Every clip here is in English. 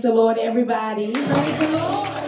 Praise the Lord, everybody. Praise the Lord.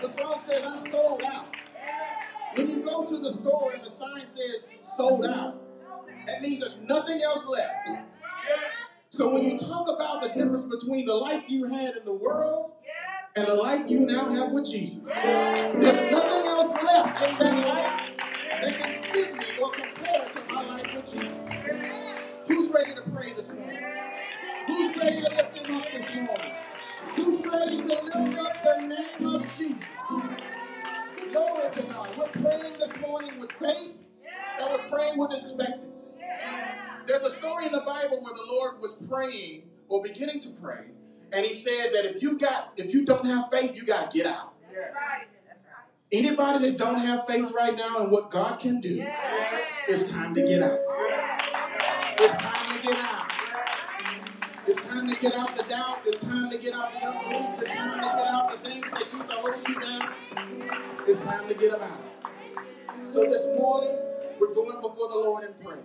The song says, I'm sold out. When you go to the store and the sign says sold out, that means there's nothing else left. So when you talk about the difference between the life you had in the world and the life you now have with Jesus, there's nothing else left in that life with expectancy. There's a story in the Bible where the Lord was praying or beginning to pray, and he said that if you got if you don't have faith, you gotta get out. Anybody that don't have faith right now in what God can do, it's time to get out. It's time to get out. It's time to get out the doubt. It's time to get out the unbelief. It's time to get out the things that used to hold you down. It's time to get them out. So this morning, we're going before the Lord in prayer.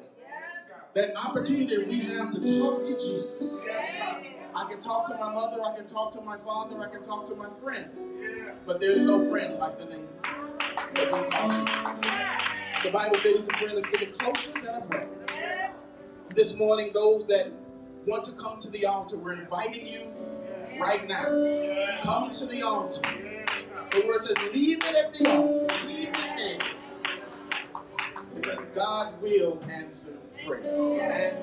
That opportunity that we have to talk to Jesus. I can talk to my mother, I can talk to my father, I can talk to my friend. But there's no friend like the name that we call Jesus. The Bible says he's a friend that's sticking closer than a. This morning, those that want to come to the altar, we're inviting you right now. Come to the altar. The word says, leave it at the altar. Leave it there. Because God will answer prayer. Amen.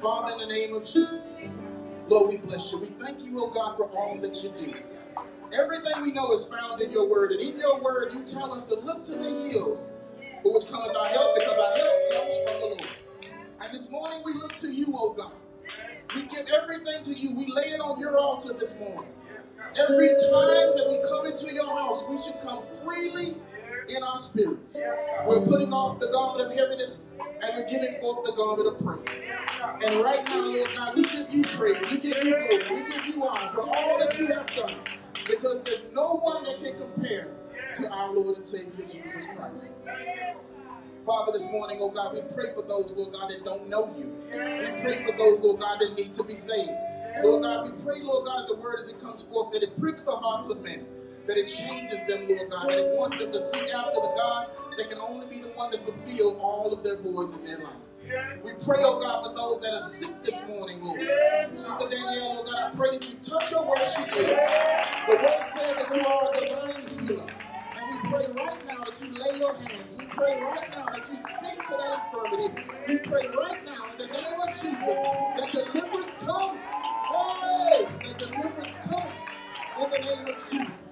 Father, in the name of Jesus, Lord, we bless you. We thank you, oh God, for all that you do. Everything we know is found in your word. And in your word, you tell us to look to the hills, for which cometh our help, because our help comes from the Lord. And this morning we look to you, oh God. We give everything to you. We lay it on your altar this morning. Every time that we come into your house, we should come freely in our spirits. We're putting off the garment of heaviness and we're giving forth the garment of praise. And right now, Lord God, we give you praise. We give you glory. We give you honor for all that you have done. Because there's no one that can compare to our Lord and Savior Jesus Christ. Father, this morning, oh God, we pray for those, Lord God, that don't know you. We pray for those, Lord God, that need to be saved. Lord God, we pray, Lord God, that the word as it comes forth, that it pricks the hearts of men, that it changes them, Lord God, that it wants them to seek after the God that can only be the one that fulfill all of their voids in their life. We pray, oh God, for those that are sick this morning, Lord. Sister Danielle, Lord God, I pray that you touch her where she is. The word says that you are a divine healer. And we pray right now that you lay your hands. We pray right now that you speak to that infirmity. We pray right now in the name of Jesus that deliverance come. Hey, that deliverance come in the name of Jesus.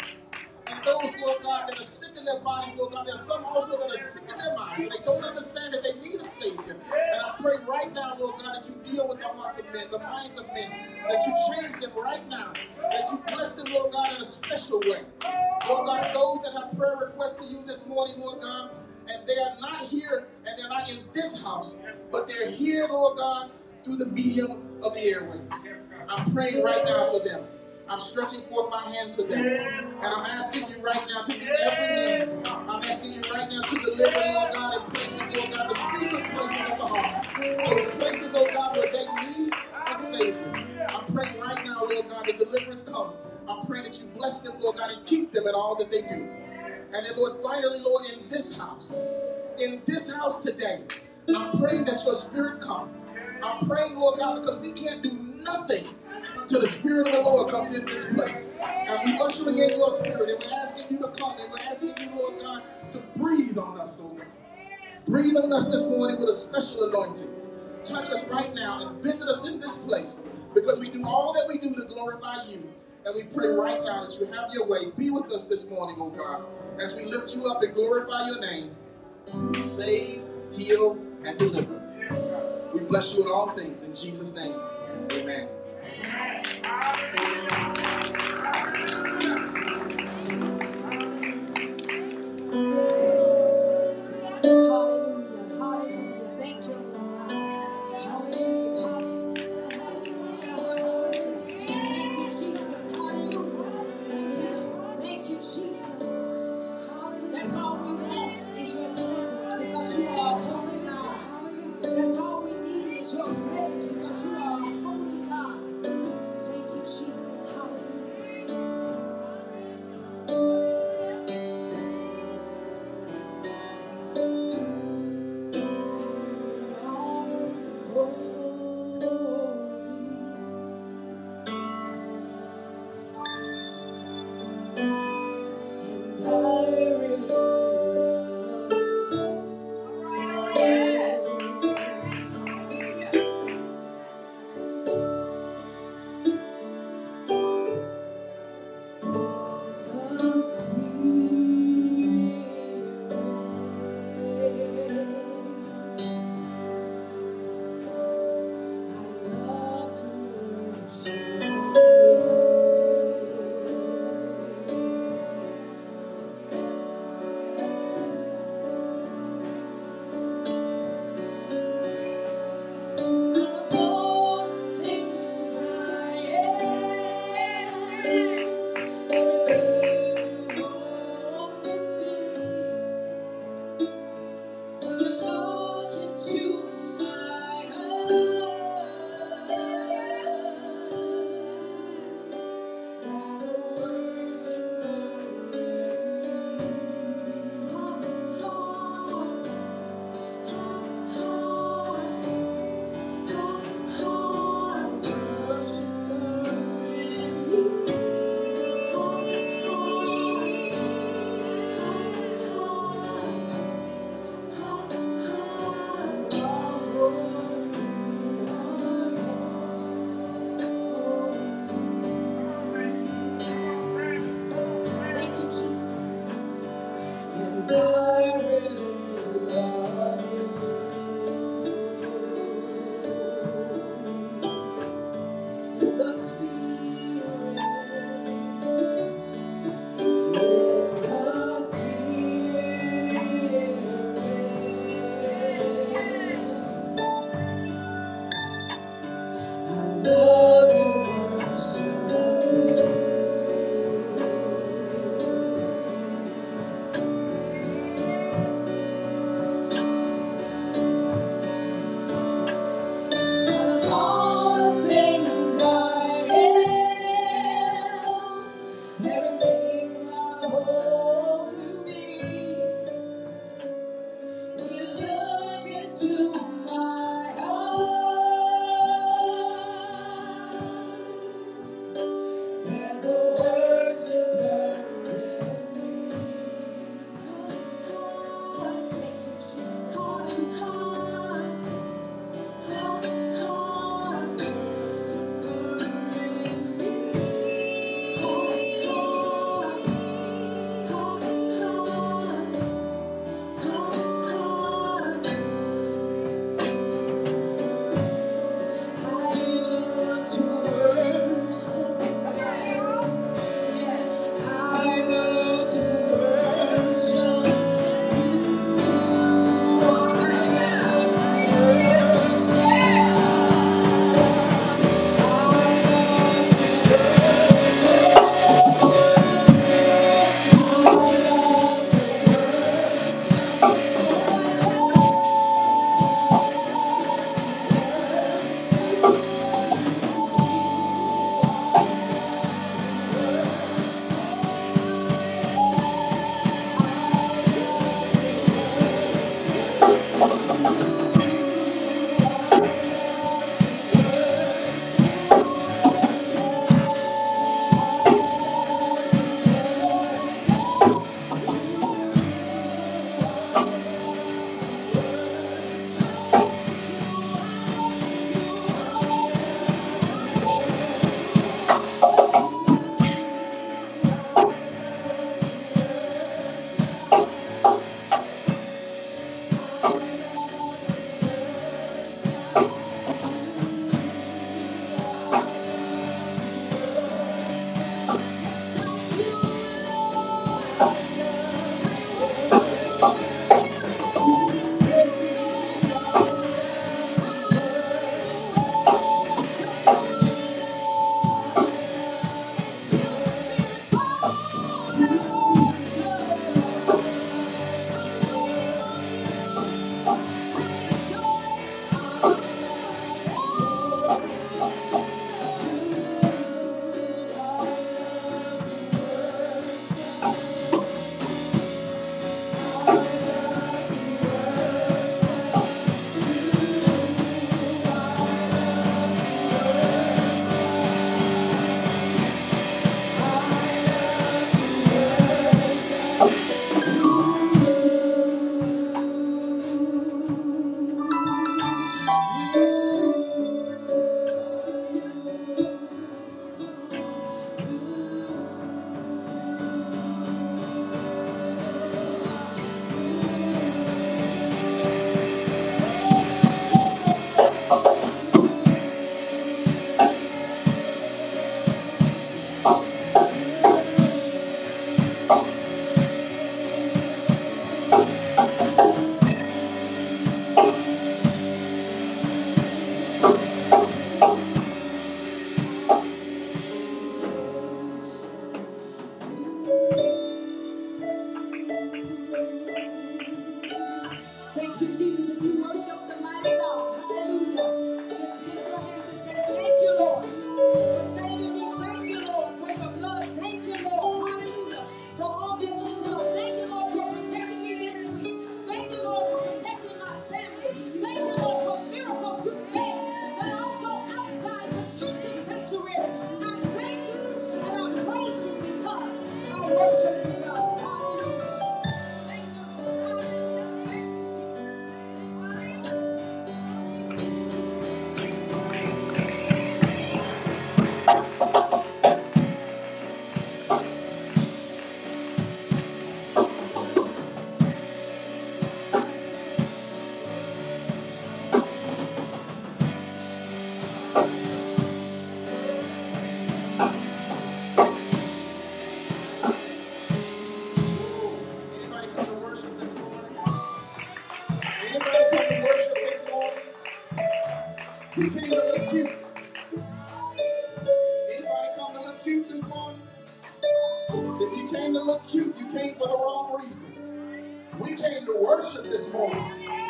And those, Lord God, that are sick in their bodies, Lord God, there are some also that are sick in their minds and they don't understand that they need a Savior. And I pray right now, Lord God, that you deal with the hearts of men, the minds of men, that you change them right now, that you bless them, Lord God, in a special way. Lord God, those that have prayer requests to you this morning, Lord God, and they are not here and they're not in this house, but they're here, Lord God, through the medium of the airways. I'm praying right now for them. I'm stretching forth my hand to them. And I'm asking you right now to meet every need. I'm asking you right now to deliver, Lord oh God, in places, Lord God, the secret places of the heart. Those places, oh God, where they need a Savior. I'm praying right now, Lord God, that deliverance come. I'm praying that you bless them, Lord God, and keep them in all that they do. And then, Lord, finally, Lord, in this house, in this house today, I'm praying that your spirit come. I'm praying, Lord God, because we can't do nothing until the Spirit of the Lord comes in this place. And we ushering in your spirit, and we're asking you to come, and we're asking you, Lord God, to breathe on us, oh God. Breathe on us this morning with a special anointing. Touch us right now and visit us in this place because we do all that we do to glorify you. And we pray right now that you have your way. Be with us this morning, oh God, as we lift you up and glorify your name. Save, heal, and deliver. We bless you in all things. In Jesus' name, amen. Hallelujah,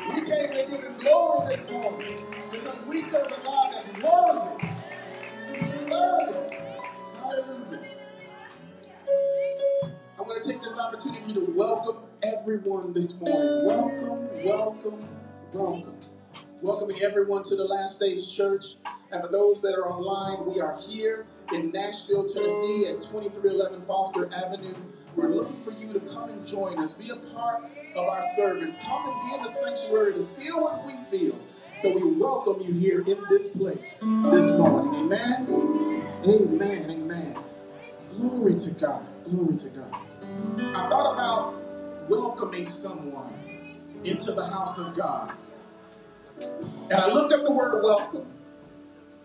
We came to give him glory this morning because we serve a God that's worthy. He's worthy. Hallelujah. I'm going to take this opportunity to welcome everyone this morning. Welcome, welcome, welcome. Welcoming everyone to the Last Age Church. And for those that are online, we are here in Nashville, Tennessee at 2311 Foster Avenue. We're looking for you to come and join us, be a part of our service. Come and be in the sanctuary to feel what we feel. So we welcome you here in this place this morning. Amen. Amen. Amen. Glory to God. Glory to God. I thought about welcoming someone into the house of God. And I looked up the word welcome.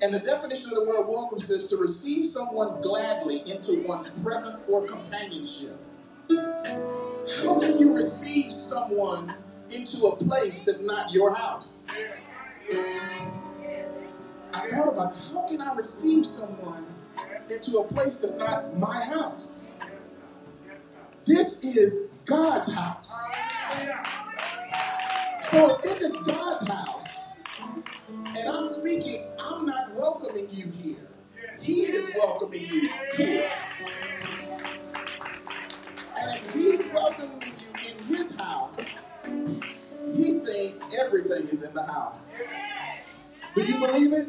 And the definition of the word welcome says to receive someone gladly into one's presence or companionship. How can you receive someone into a place that's not your house? I thought about how can I receive someone into a place that's not my house? This is God's house. So if this is God's house, and I'm speaking, I'm not welcoming you here. He is welcoming you here. And if he's welcoming you in his house, he's saying everything is in the house. Do you believe it?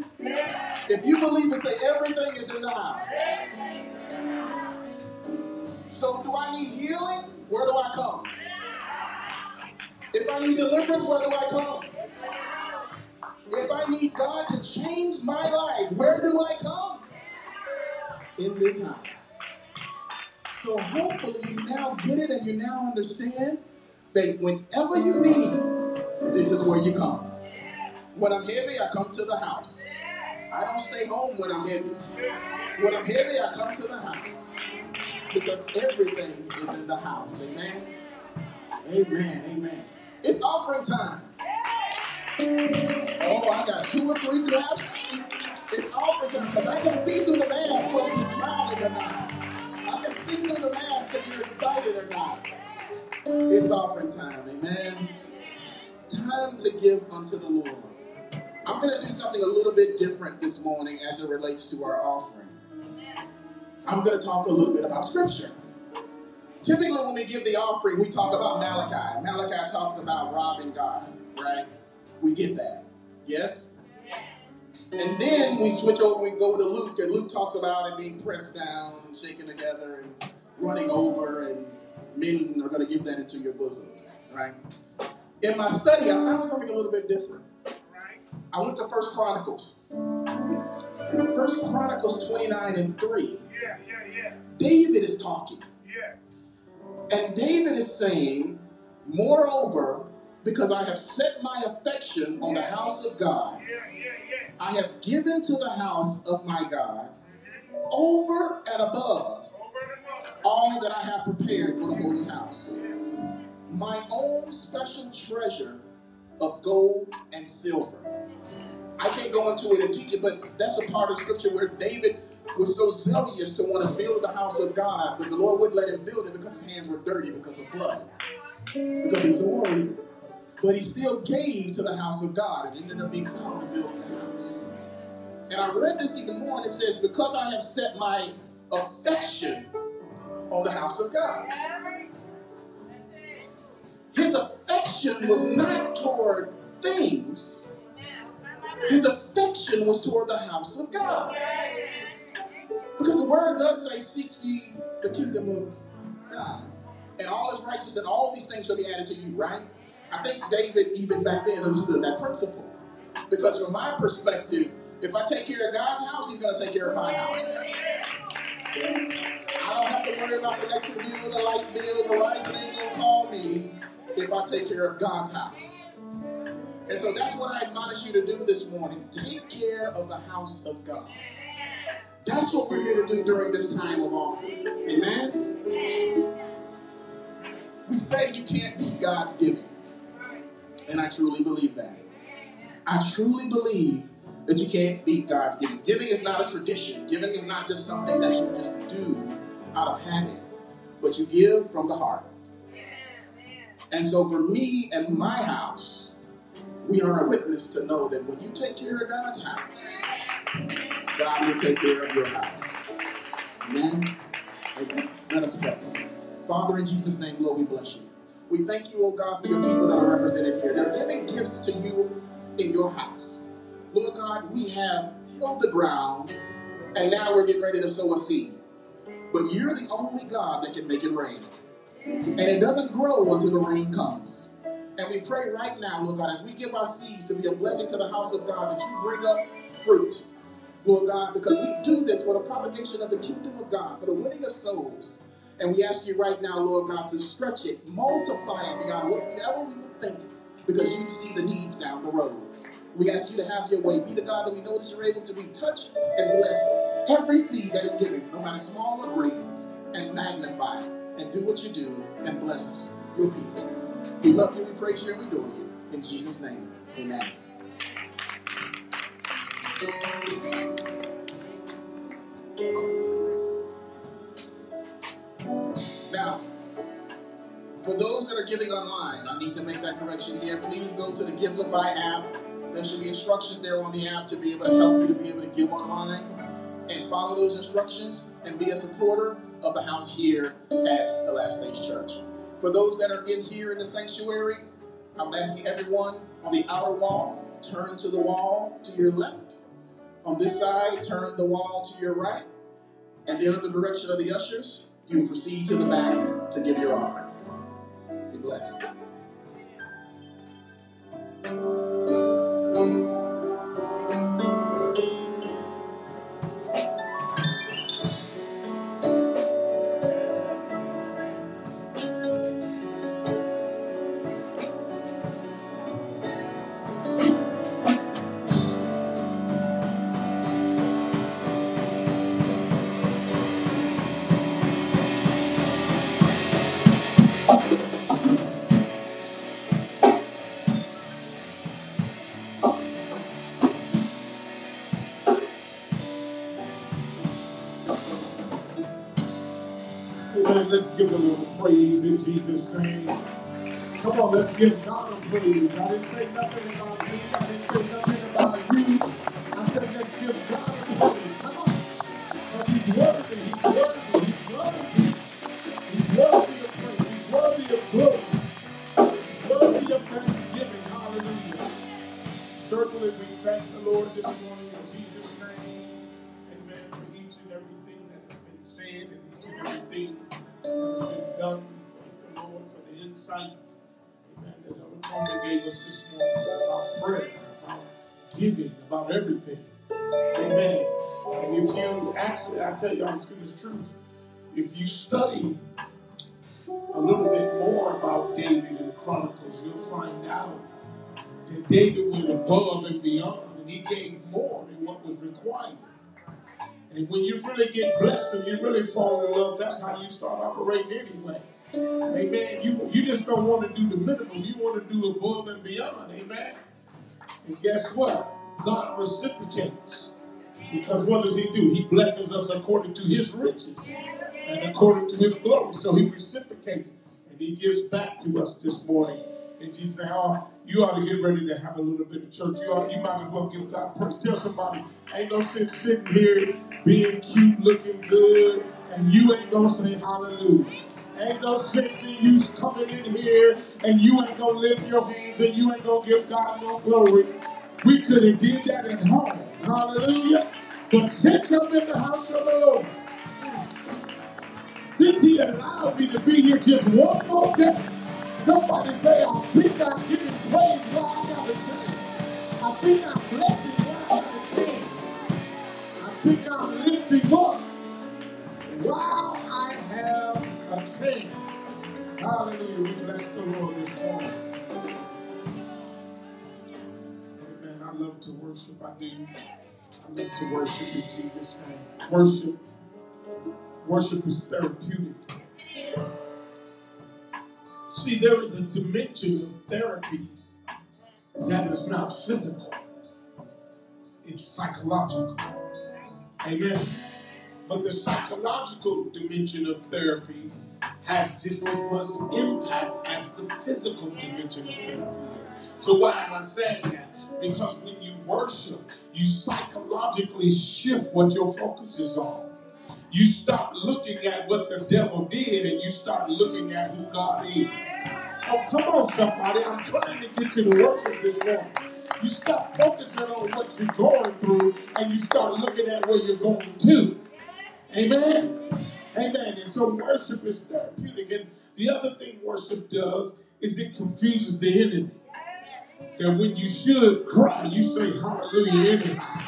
If you believe it, say everything is in the house. So do I need healing? Where do I come? If I need deliverance, where do I come? If I need God to change my life, where do I come? In this house. So hopefully you now get it and you now understand that whenever you need, this is where you come. When I'm heavy, I come to the house. I don't stay home when I'm heavy. When I'm heavy, I come to the house. Because everything is in the house. Amen. Amen. Amen. It's offering time. Oh, I got two or three claps. It's offering time because I can see through the mask whether you're smiling or not. I can see through the mask if you're excited or not. It's offering time. Amen. Time to give unto the Lord. I'm going to do something a little bit different this morning as it relates to our offering. I'm going to talk a little bit about Scripture. Typically, when we give the offering, we talk about Malachi. Malachi talks about robbing God, right? We get that. Yes? And then we switch over, we go to Luke, and Luke talks about it being pressed down and shaken together and running over, and men are going to give that into your bosom, right? In my study, I found something a little bit different. I went to First Chronicles. First Chronicles 29 and 3. Yeah, yeah, yeah, David is talking. yeah. And David is saying, Moreover, because I have set my affection on the house of God. I have given to the house of my God Over and above. all that I have prepared for the holy house. My own special treasure of gold and silver. I can't go into it and teach it, but that's a part of scripture where David was so zealous to want to build the house of God, but the Lord wouldn't let him build it because his hands were dirty because of blood, because he was a warrior. But he still gave to the house of God and ended up being to building the house. And I read this even more, and it says, Because I have set my affection on the house of God. His affection was not toward things, his affection was toward the house of God. Because the word does say, Seek ye the kingdom of God, and all his righteous, and all these things shall be added to you, right? I think David, even back then, understood that principle. Because from my perspective, if I take care of God's house, He's going to take care of my house. I don't have to worry about the electric bill, the light bill, the Verizon ain't going to call me if I take care of God's house. And so that's what I admonish you to do this morning. Take care of the house of God. That's what we're here to do during this time of offering. Amen? We say you can't beat God's giving. And I truly believe that. I truly believe that you can't beat God's giving. Giving is not a tradition. Giving is not just something that you just do out of habit, but you give from the heart. And so for me and my house, we are a witness to know that when you take care of God's house, God will take care of your house. Amen. Amen. Let us pray. Father, in Jesus' name, Lord, we bless you. We thank you, oh God, for your people that are represented here. They're giving gifts to you in your house. Lord God, we have tilled the ground, and now we're getting ready to sow a seed. But you're the only God that can make it rain. And it doesn't grow until the rain comes. And we pray right now, Lord God, as we give our seeds to be a blessing to the house of God, that you bring up fruit, Lord God, because we do this for the propagation of the kingdom of God, for the winning of souls. And we ask you right now, Lord God, to stretch it, multiply it beyond whatever we would think, because you see the needs down the road. We ask you to have your way. Be the God that we know that you're able to be touched and bless every seed that is given, no matter small or great, and magnify and do what you do and bless your people. We love you, we praise you, and we adore you. In Jesus' name, amen. Now, for those that are giving online. I need to make that correction here. Please go to the Givelify app. There should be instructions there on the app to be able to help you to be able to give online and follow those instructions and be a supporter of the house here at the Last Age Church. For those that are in here in the sanctuary, I'm asking everyone on the outer wall, turn to the wall to your left. On this side, turn the wall to your right. And then in the direction of the ushers, you proceed to the back to give your offering. Be Amen. Let's give a little praise in Jesus' name. Come on, let's give God a praise. I didn't say nothing about me. I didn't say nothing about you. I tell you, the truth. If you study a little bit more about David in Chronicles, you'll find out that David went above and beyond, and he gave more than what was required. And when you really get blessed and you really fall in love, that's how you start operating anyway. Amen. You, you just don't want to do the minimum, you want to do above and beyond. Amen. And guess what? God reciprocates. Because what does he do? He blesses us according to his riches and according to his glory. So he reciprocates and he gives back to us this morning. In Jesus' name, Oh, you ought to get ready to have a little bit of church. You, ought, you might as well give God praise. Tell somebody, ain't no sense sitting here being cute, looking good, and you ain't gonna say hallelujah. Ain't no sense in you coming in here and you ain't gonna lift your hands and you ain't gonna give God no glory. We could have did that at home. Hallelujah. But since I'm in the house of the Lord, since he allowed me to be here just one more day, somebody say, I think I'm giving praise while I got chance. I think I'm blessing while I got chance. I think I'm lifting up while I have a chance. Hallelujah. We bless the Lord this morning. Amen. I love to worship. I do. I love to worship in Jesus' name. Worship. Worship is therapeutic. See, there is a dimension of therapy that is not physical, it's psychological. Amen. But the psychological dimension of therapy has just as much impact as the physical dimension of therapy. So, why am I saying that? Because when you worship, you psychologically shift what your focus is on. You stop looking at what the devil did and you start looking at who God is. Oh, come on, somebody. I'm trying to get you to worship this morning. You stop focusing on what you're going through and you start looking at where you're going to. Amen. Amen. And so worship is therapeutic. And the other thing worship does is it confuses the enemy. That when you should cry, you say hallelujah anyhow.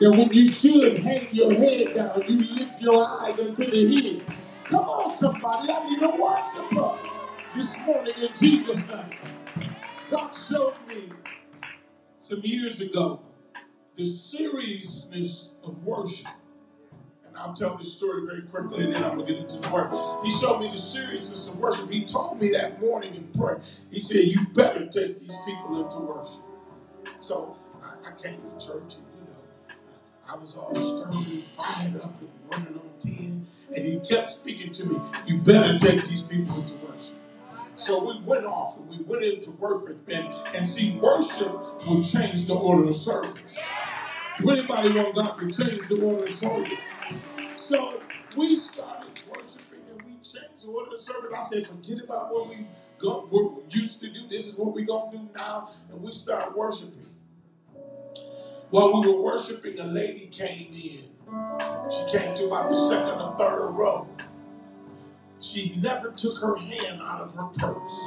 That when you should hang your head down, you lift your eyes unto the hill. Come on, somebody. I need a worshiper this morning in Jesus' name. God showed me some years ago the seriousness of worship. I'll tell this story very quickly and then I'm going to get into the word. He showed me the seriousness of worship. He told me that morning in prayer. He said, You better take these people into worship. So I, I came to church and, you know, I was all stirred and fired up and running on 10. And he kept speaking to me, You better take these people into worship. So we went off and we went into worship. And, and see, worship will change the order of service. Do anybody want God to change the order of service? So we started worshiping and we changed the order of service. I said, forget about what we go, what we used to do. This is what we're going to do now. And we started worshiping. While we were worshiping, a lady came in. She came to about the second or third row. She never took her hand out of her purse.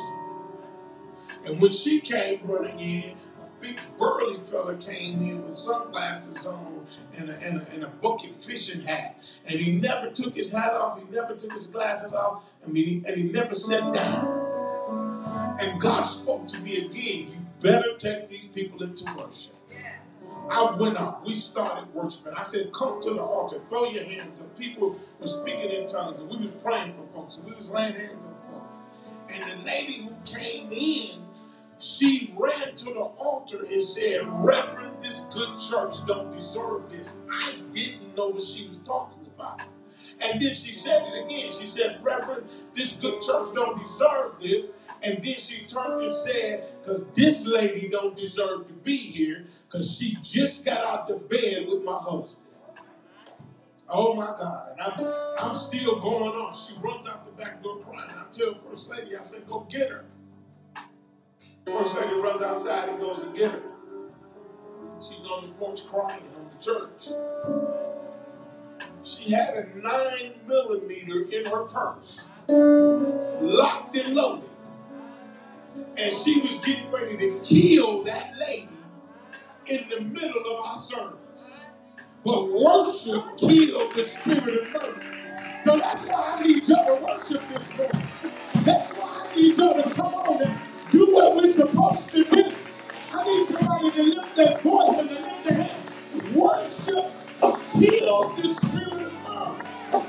And when she came running in, big burly fella came in with sunglasses on and a, and a, and a bucket fishing hat. And he never took his hat off, he never took his glasses off, I mean, and he never sat down. And God spoke to me again, you better take these people into worship. I went up. We started worshiping. I said, come to the altar. Throw your hands up. People were speaking in tongues, and we was praying for folks, and we was laying hands on folks. And the lady who came in, she ran to the altar and said, Reverend, this good church don't deserve this. I didn't know what she was talking about. And then she said it again. She said, Reverend, this good church don't deserve this. And then she turned and said, because this lady don't deserve to be here because she just got out the bed with my husband. Oh my God. And I'm, I'm still going on. She runs out the back door crying. I tell First Lady, I said, go get her. First Lady runs outside and goes to get her. She's on the porch crying on the church. She had a nine millimeter in her purse, locked and loaded. And she was getting ready to kill that lady in the middle of our service. But worship killed the spirit of murder. So that's why I need y'all to worship this morning. That's why I need y'all to come on and do what we're supposed to do. I need somebody to lift their voice and to lift their hand. Worship killed the spirit of murder.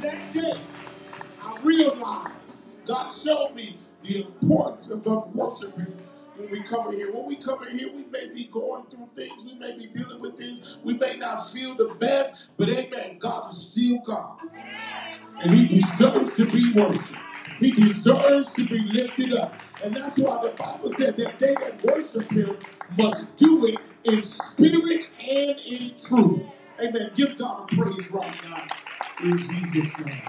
That day, I realized God showed me the importance of worshiping when we come in here. When we come in here, we may be going through things, we may be dealing with things, we may not feel the best, but amen, God is still God. And He deserves to be worshiped. He deserves to be lifted up. And that's why the Bible said that they that worship Him must do it in spirit and in truth. Amen. Give God a praise right now in Jesus' name.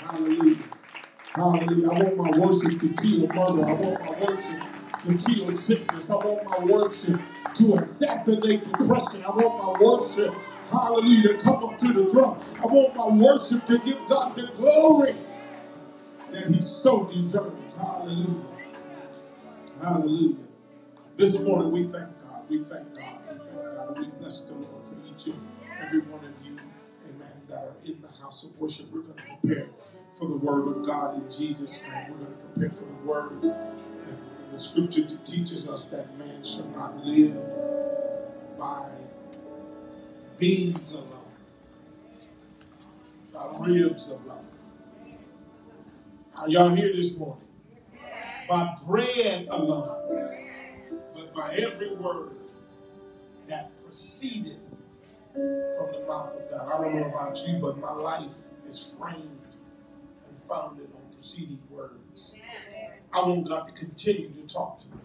Hallelujah. Hallelujah. I want my worship to kill murder. I want my worship to kill sickness. I want my worship to assassinate depression. I want my worship, hallelujah, to come up to the throne. I want my worship to give God the glory that He so deserves. Hallelujah. Hallelujah. This morning we thank God. We thank God. We thank God. We bless the Lord for each and every one of you, amen, that are in the house of worship. We're going to prepare for the word of God in Jesus' name. We're going to prepare for the word. And the scripture teaches us that man shall not live by beans alone, by ribs alone. Are y'all here this morning? By bread alone, but by every word that proceeded from the mouth of God. I don't know about you, but my life is framed and founded on proceeding words. I want God to continue to talk to me.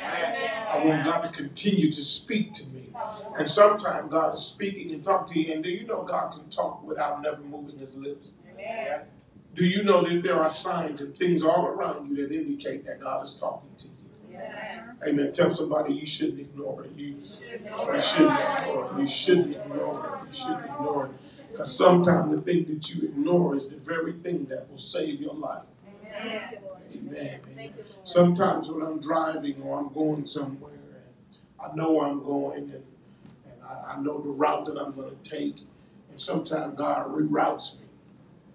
I want God to continue to speak to me. And sometimes God is speaking and talking to you. And do you know God can talk without never moving his lips? Do you know that there are signs and things all around you that indicate that God is talking to you? Amen. Tell somebody you shouldn't ignore it. You, you shouldn't ignore it. You shouldn't ignore it. You shouldn't ignore it. Because sometimes the thing that you ignore is the very thing that will save your life. Amen. Amen. Sometimes when I'm driving or I'm going somewhere and I know I'm going and, and I, I know the route that I'm going to take, and sometimes God reroutes me.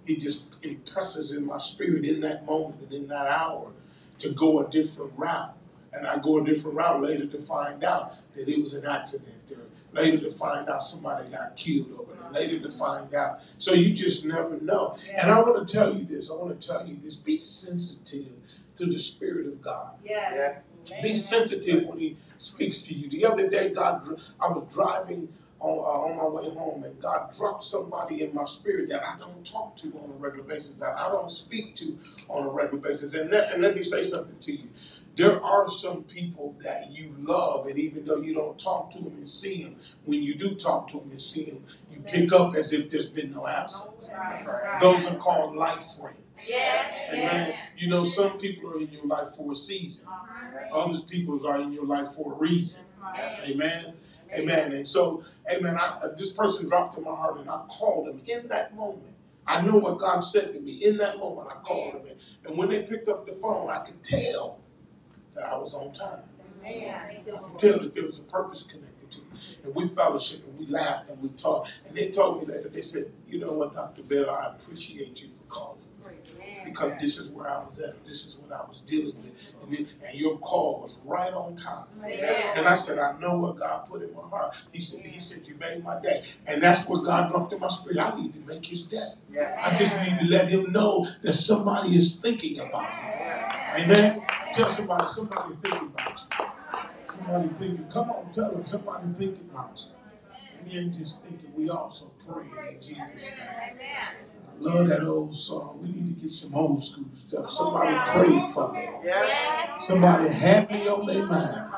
He just impresses in my spirit in that moment and in that hour to go a different route. And I go a different route later to find out that it was an accident, or later to find out somebody got killed over there, later to find out. So you just never know. And I want to tell you this I want to tell you this be sensitive to the Spirit of God. Yes. Be sensitive when He speaks to you. The other day, God, I was driving on, uh, on my way home, and God dropped somebody in my spirit that I don't talk to on a regular basis, that I don't speak to on a regular basis. And let, and let me say something to you. There are some people that you love, and even though you don't talk to them and see them, when you do talk to them and see them, you pick up as if there's been no absence. Those are called life friends. Amen. You know, some people are in your life for a season. Other people are in your life for a reason. Amen. Amen. And so, amen. I, uh, this person dropped in my heart, and I called them in that moment. I knew what God said to me in that moment. I called them, and, and when they picked up the phone, I could tell that I was on time. I could tell that there was a purpose connected to it. And we fellowship and we laughed and we talked. And they told me later, they said, You know what, Dr. Bell, I appreciate you for calling because this is where I was at. This is what I was dealing with. And, then, and your call was right on time. And I said, I know what God put in my heart. He said, He said, You made my day. And that's what God dropped in my spirit. I need to make his day. I just need to let him know that somebody is thinking about him. Amen. Tell somebody, somebody thinking about you. Somebody thinking, come on, tell them somebody thinking about you. We ain't just thinking, we also praying in Jesus' name. I love that old song. We need to get some old school stuff. Somebody prayed for me. Somebody had me on their mind.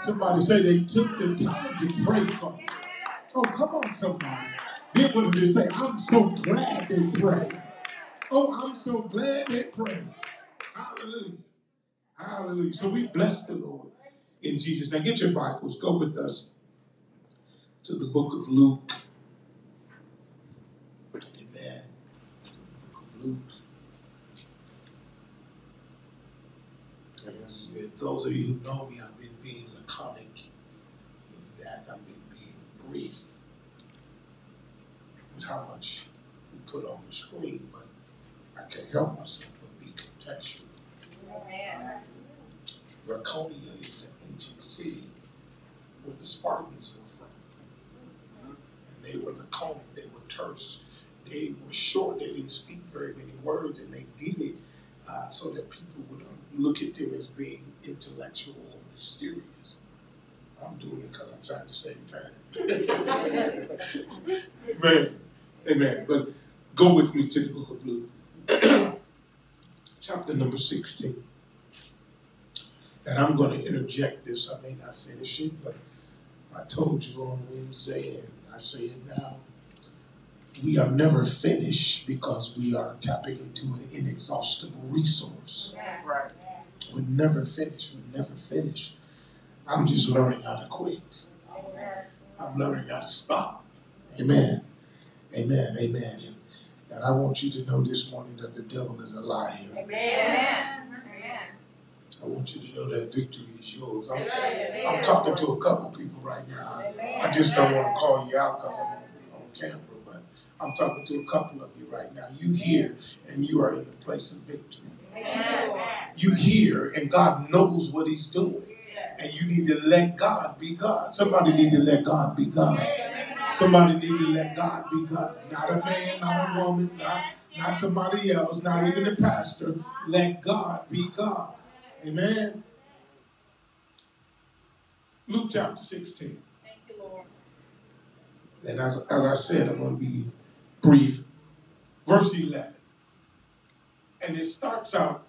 Somebody say they took the time to pray for me. Oh, come on, somebody. Then what did they say? I'm so glad they prayed. Oh, I'm so glad they prayed. Hallelujah. Hallelujah. So we bless the Lord in Jesus. Now get your Bibles. Go with us to the book of Luke. Amen. Book of Luke. Yes, those of you who know me, I've been being laconic in that. I've been being brief with how much we put on the screen, but I can't help myself but be contextual. Laconia is the ancient city where the Spartans were from. And they were laconic, they were terse, they were short, they didn't speak very many words, and they did it uh, so that people would um, look at them as being intellectual or mysterious. I'm doing it because I'm trying to save time. Amen. Amen. But go with me to the book of Luke, chapter number 16. And I'm going to interject this. I may not finish it, but I told you on Wednesday, and I say it now. We are never finished because we are tapping into an inexhaustible resource. Right. We're never finished. We're never finished. I'm just learning how to quit. I'm learning how to stop. Amen. Amen. Amen. And, and I want you to know this morning that the devil is a liar. Amen. Amen. I want you to know that victory is yours. I'm, I'm talking to a couple people right now. I just don't want to call you out because I'm on, on camera, I'm talking to a couple of you right now. You hear and you are in the place of victory. You hear and God knows what He's doing. And you need to let God be God. Somebody need to let God be God. Somebody need to let God be God. Not a man, not a woman, not, not somebody else, not even the pastor. Let God be God. Amen. Luke chapter 16. Thank you, Lord. And as, as I said, I'm going to be brief. Verse 11. And it starts out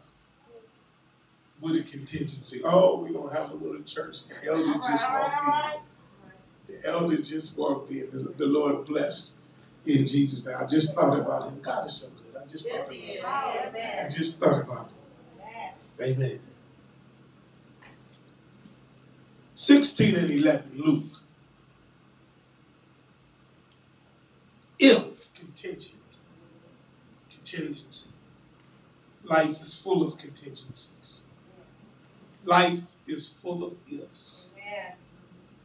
with a contingency. Oh, we're going to have a little church. The elder just walked in. The elder just walked in. The, Lord blessed in Jesus' name. I just thought about him. God is so good. I just thought about it. I just thought about it. Amen. 16 and 11, Luke. If contingent, contingency. Life is full of contingencies. Life is full of ifs.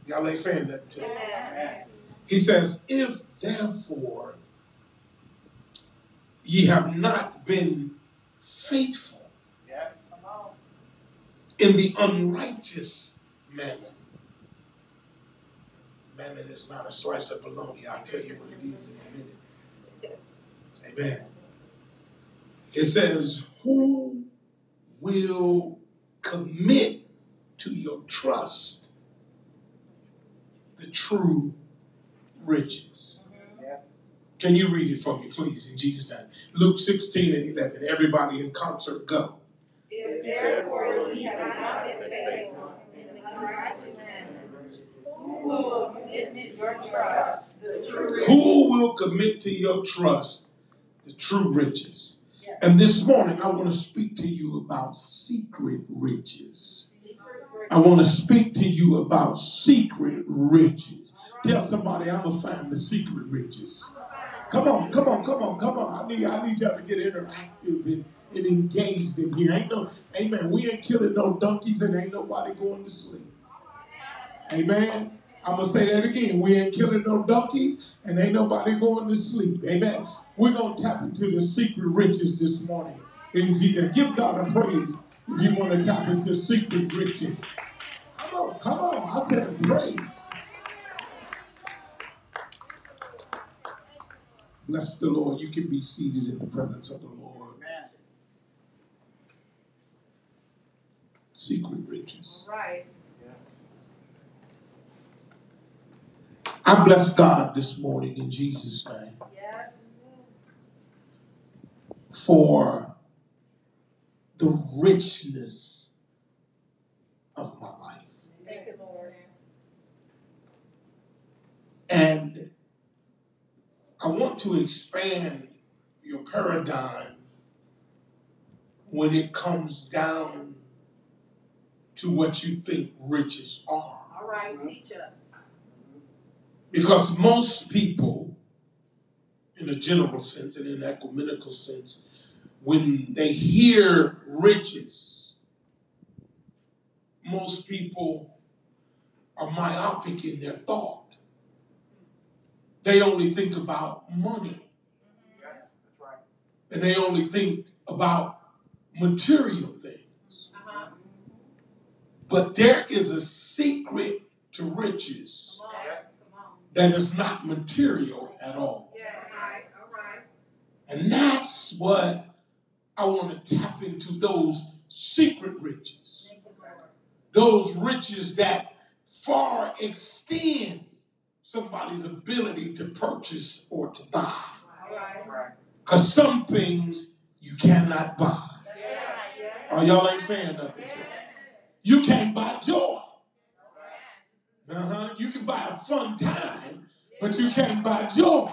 Y'all ain't saying that to me. He says, If therefore ye have not been faithful Yes. in the unrighteous mammon. Mammon is not a slice of bologna. I'll tell you what it is in a minute. Amen. It says, Who will commit to your trust the true riches. Can you read it for me, please, in Jesus' name? Luke 16 and 11. Everybody in concert, go. If therefore ye have not been faithful in the unrighteous who will commit to your trust the true riches? Who will commit to your trust the true riches? And this morning, I want to speak to you about secret riches. I want to speak to you about secret riches. Tell somebody I'm gonna find the secret riches. Come on, come on, come on, come on. I need I need y'all to get interactive and, and engaged in here. Ain't no, amen. We ain't killing no donkeys and ain't nobody going to sleep. Amen. I'm gonna say that again. We ain't killing no donkeys and ain't nobody going to sleep. Amen. We're gonna tap into the secret riches this morning. And give God a praise if you want to tap into secret riches. Come on, come on. I said praise. Bless the Lord. You can be seated in the presence of the Lord. Secret riches. Right. Yes. I bless God this morning in Jesus' name Yes. For the richness of my life. Thank you, Lord. And I want to expand your paradigm when it comes down to what you think riches are. All right, teach us. Because most people, in a general sense and in an ecumenical sense, when they hear riches, most people are myopic in their thought. They only think about money and they only think about material things. Uh-huh. But there is a secret to riches Come on. Come on. that is not material at all. Yeah, all right, all right. And that's what I want to tap into those secret riches. Those riches that far extend somebody's ability to purchase or to buy. Because some things you cannot buy. Oh, y'all ain't saying nothing to me. You can't buy joy. Uh-huh. You can buy a fun time, but you can't buy joy.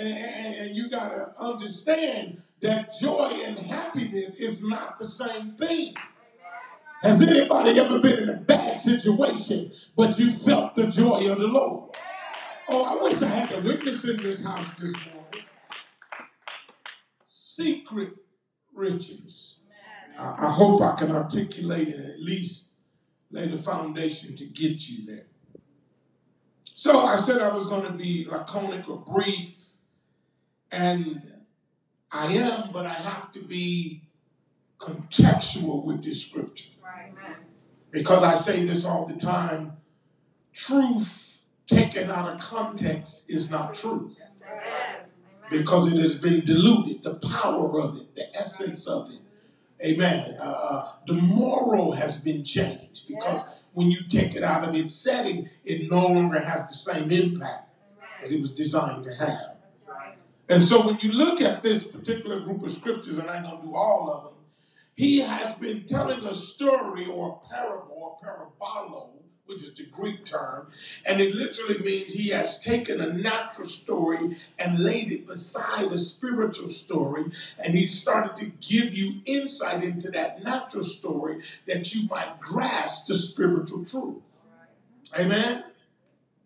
And, and, and you got to understand that joy and happiness is not the same thing. Has anybody ever been in a bad situation, but you felt the joy of the Lord? Oh, I wish I had a witness in this house this morning. Secret riches. I, I hope I can articulate and at least lay the foundation to get you there. So I said I was going to be laconic or brief, and I am, but I have to be contextual with this scripture. Right. Because I say this all the time truth taken out of context is not truth Amen. because it has been diluted, the power of it, the essence of it. Amen. Uh, the moral has been changed because when you take it out of its setting, it no longer has the same impact that it was designed to have. And so when you look at this particular group of scriptures, and I'm going to do all of them, he has been telling a story or a parable, a parabolo, which is the Greek term, and it literally means he has taken a natural story and laid it beside a spiritual story, and he started to give you insight into that natural story that you might grasp the spiritual truth. Amen.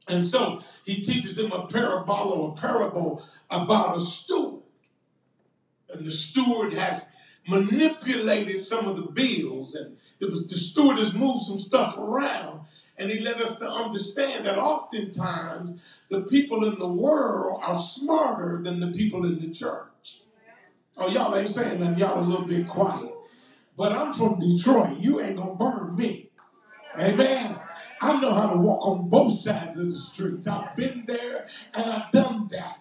And so he teaches them a parabolo, a parable about a steward. And the steward has manipulated some of the bills, and the, the steward has moved some stuff around. And he led us to understand that oftentimes the people in the world are smarter than the people in the church. Oh, y'all ain't saying that. Y'all a little bit quiet. But I'm from Detroit. You ain't gonna burn me. Amen. I know how to walk on both sides of the streets. I've been there and I've done that.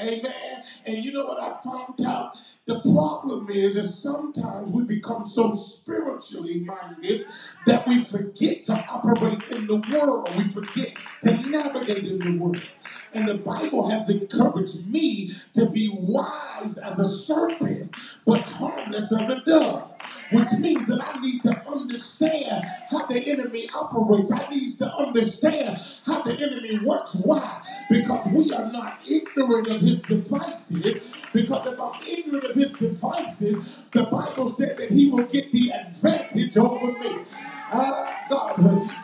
Amen. And you know what I found out? The problem is that sometimes we become so spiritually minded that we forget to operate in the world. We forget to navigate in the world. And the Bible has encouraged me to be wise as a serpent, but harmless as a dove. Which means that I need to understand how the enemy operates. I need to understand how the enemy works. Why? Because we are not ignorant of his devices. Because if I'm ignorant of his devices, the Bible said that he will get the advantage over me. Ah, God,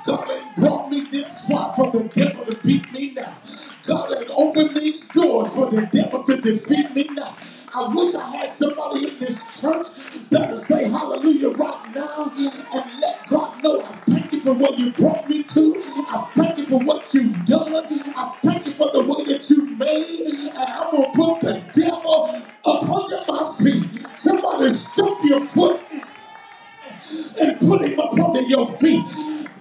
God has brought me this far for the devil to beat me now. God has opened these doors for the devil to defeat me now. I wish I had somebody in this church that would say hallelujah right now and let God know I thank you for what you brought me to. I thank you for what you've done. I thank you for the way that you made. And I'm going to put the devil up under my feet. Somebody stomp your foot and put him up under your feet.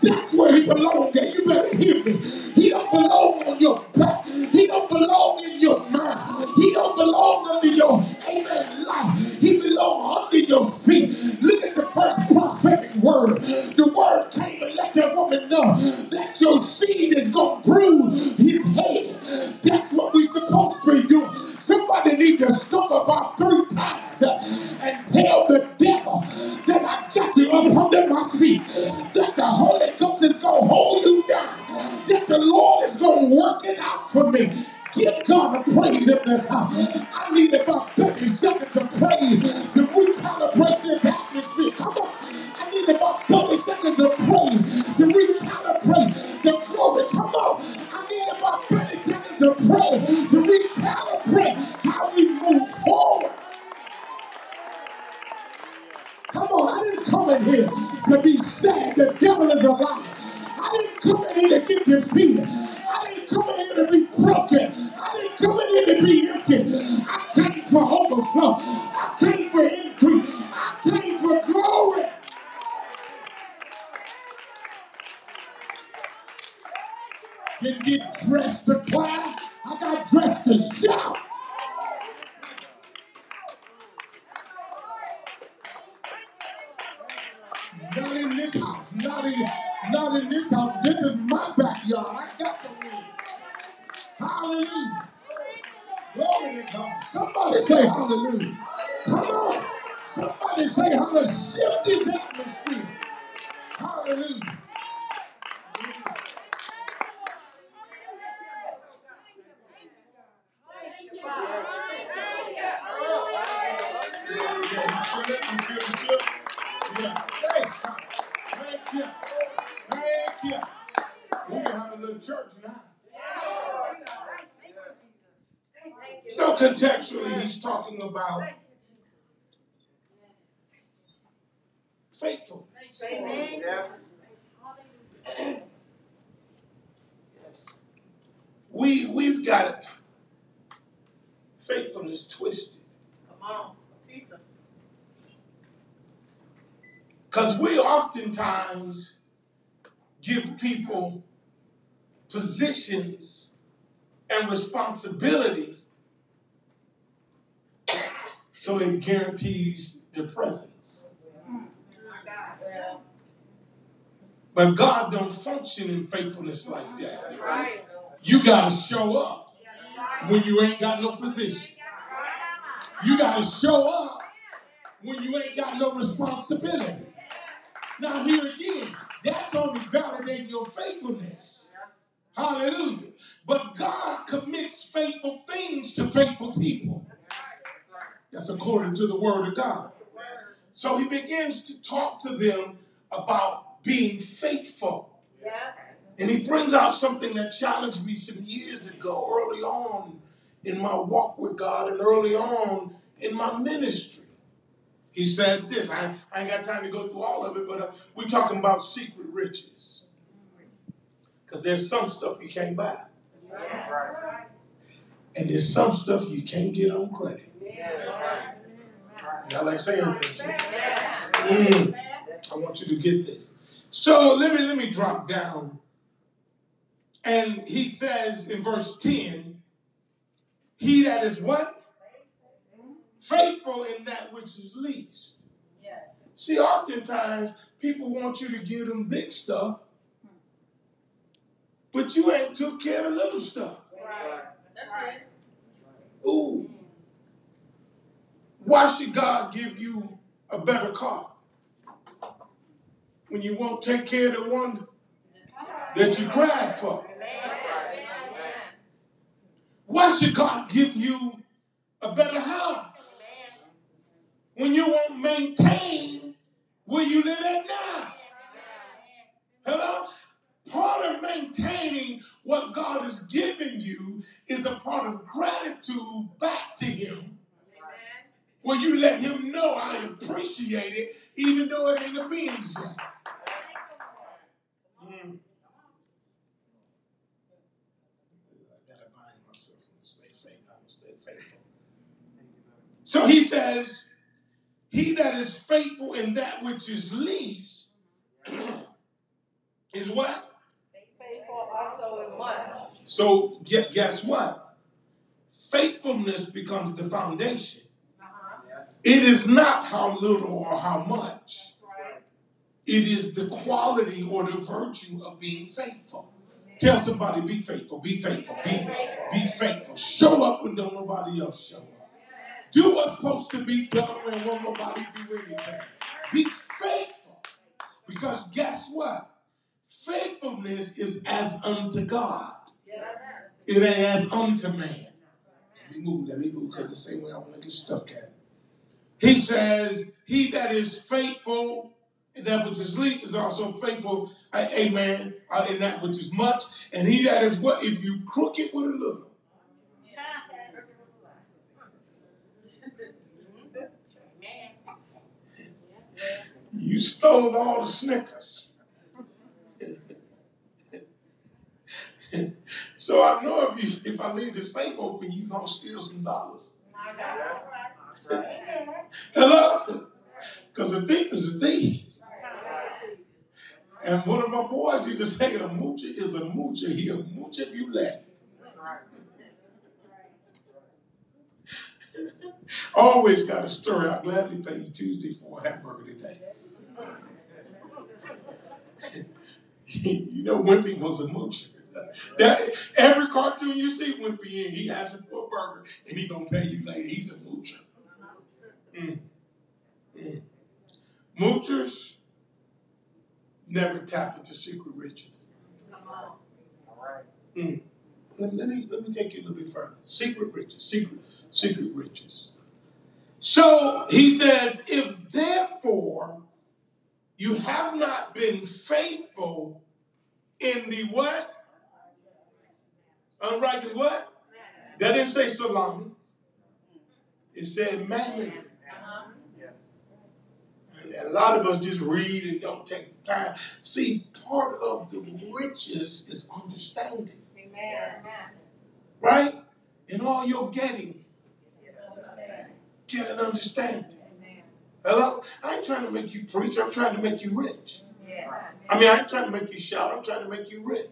That's where he belongs. You better hear me. He don't belong on your back. Oftentimes give people positions and responsibility so it guarantees their presence. But God don't function in faithfulness like that. You gotta show up when you ain't got no position. You gotta show up when you ain't got no responsibility. Now here again, that's only validating your faithfulness. Hallelujah. But God commits faithful things to faithful people. That's according to the word of God. So he begins to talk to them about being faithful. And he brings out something that challenged me some years ago, early on in my walk with God and early on in my ministry. He says this, I, I ain't got time to go through all of it, but uh, we're talking about secret riches. Because there's some stuff you can't buy, and there's some stuff you can't get on credit. Y'all like saying that to? Mm, I want you to get this. So let me let me drop down. And he says in verse 10, he that is what? Faithful in that which is least. Yes. See, oftentimes people want you to give them big stuff, hmm. but you ain't took care of the little stuff. Right. That's it. Ooh. Why should God give you a better car when you won't take care of the one that you cried for? Why should God give you a better house when you won't maintain where you live at now? Hello? Part of maintaining what God has given you is a part of gratitude back to Him. Where you let Him know I appreciate it, even though it ain't a means yet. Mm. So he says, He that is faithful in that which is least is what? Faithful also in much. So guess what? Faithfulness becomes the foundation. Uh-huh. It is not how little or how much. Right. It is the quality or the virtue of being faithful. Tell somebody, be faithful, be faithful, be, be faithful. Show up when don't nobody else show up. Do what's supposed to be done when won't nobody do anything. Be faithful. Because guess what? Faithfulness is as unto God. It ain't as unto man. Let me move, let me move, because the same way I want to get stuck at. He says, He that is faithful in that which is least is also faithful, amen, uh, in that which is much. And he that is what? If you crooked with a little, you stole all the Snickers. so I know if you if I leave the safe open, you gonna steal some dollars. Hello? Because a thief is a thief. And one of my boys used to say, a moocher is a moocher. He a moocher if you let. Always got a story. I'll gladly pay you Tuesday for a hamburger today. you know, Wimpy was a moocher. That, every cartoon you see Wimpy in, he asking for a burger and he gonna pay you later. He's a moocher. Mm. Mm. Moochers never tap into secret riches. Mm. Let, let me let me take you a little bit further. Secret riches, secret secret riches. So he says, if therefore you have not been faithful in the what? Unrighteous what? That didn't say salami. It said mammon. And a lot of us just read and don't take the time. See, part of the riches is understanding, Amen. right? In all you're getting, get an understanding. Hello? I ain't trying to make you preach, I'm trying to make you rich. I mean, I ain't trying to make you shout, I'm trying to make you rich.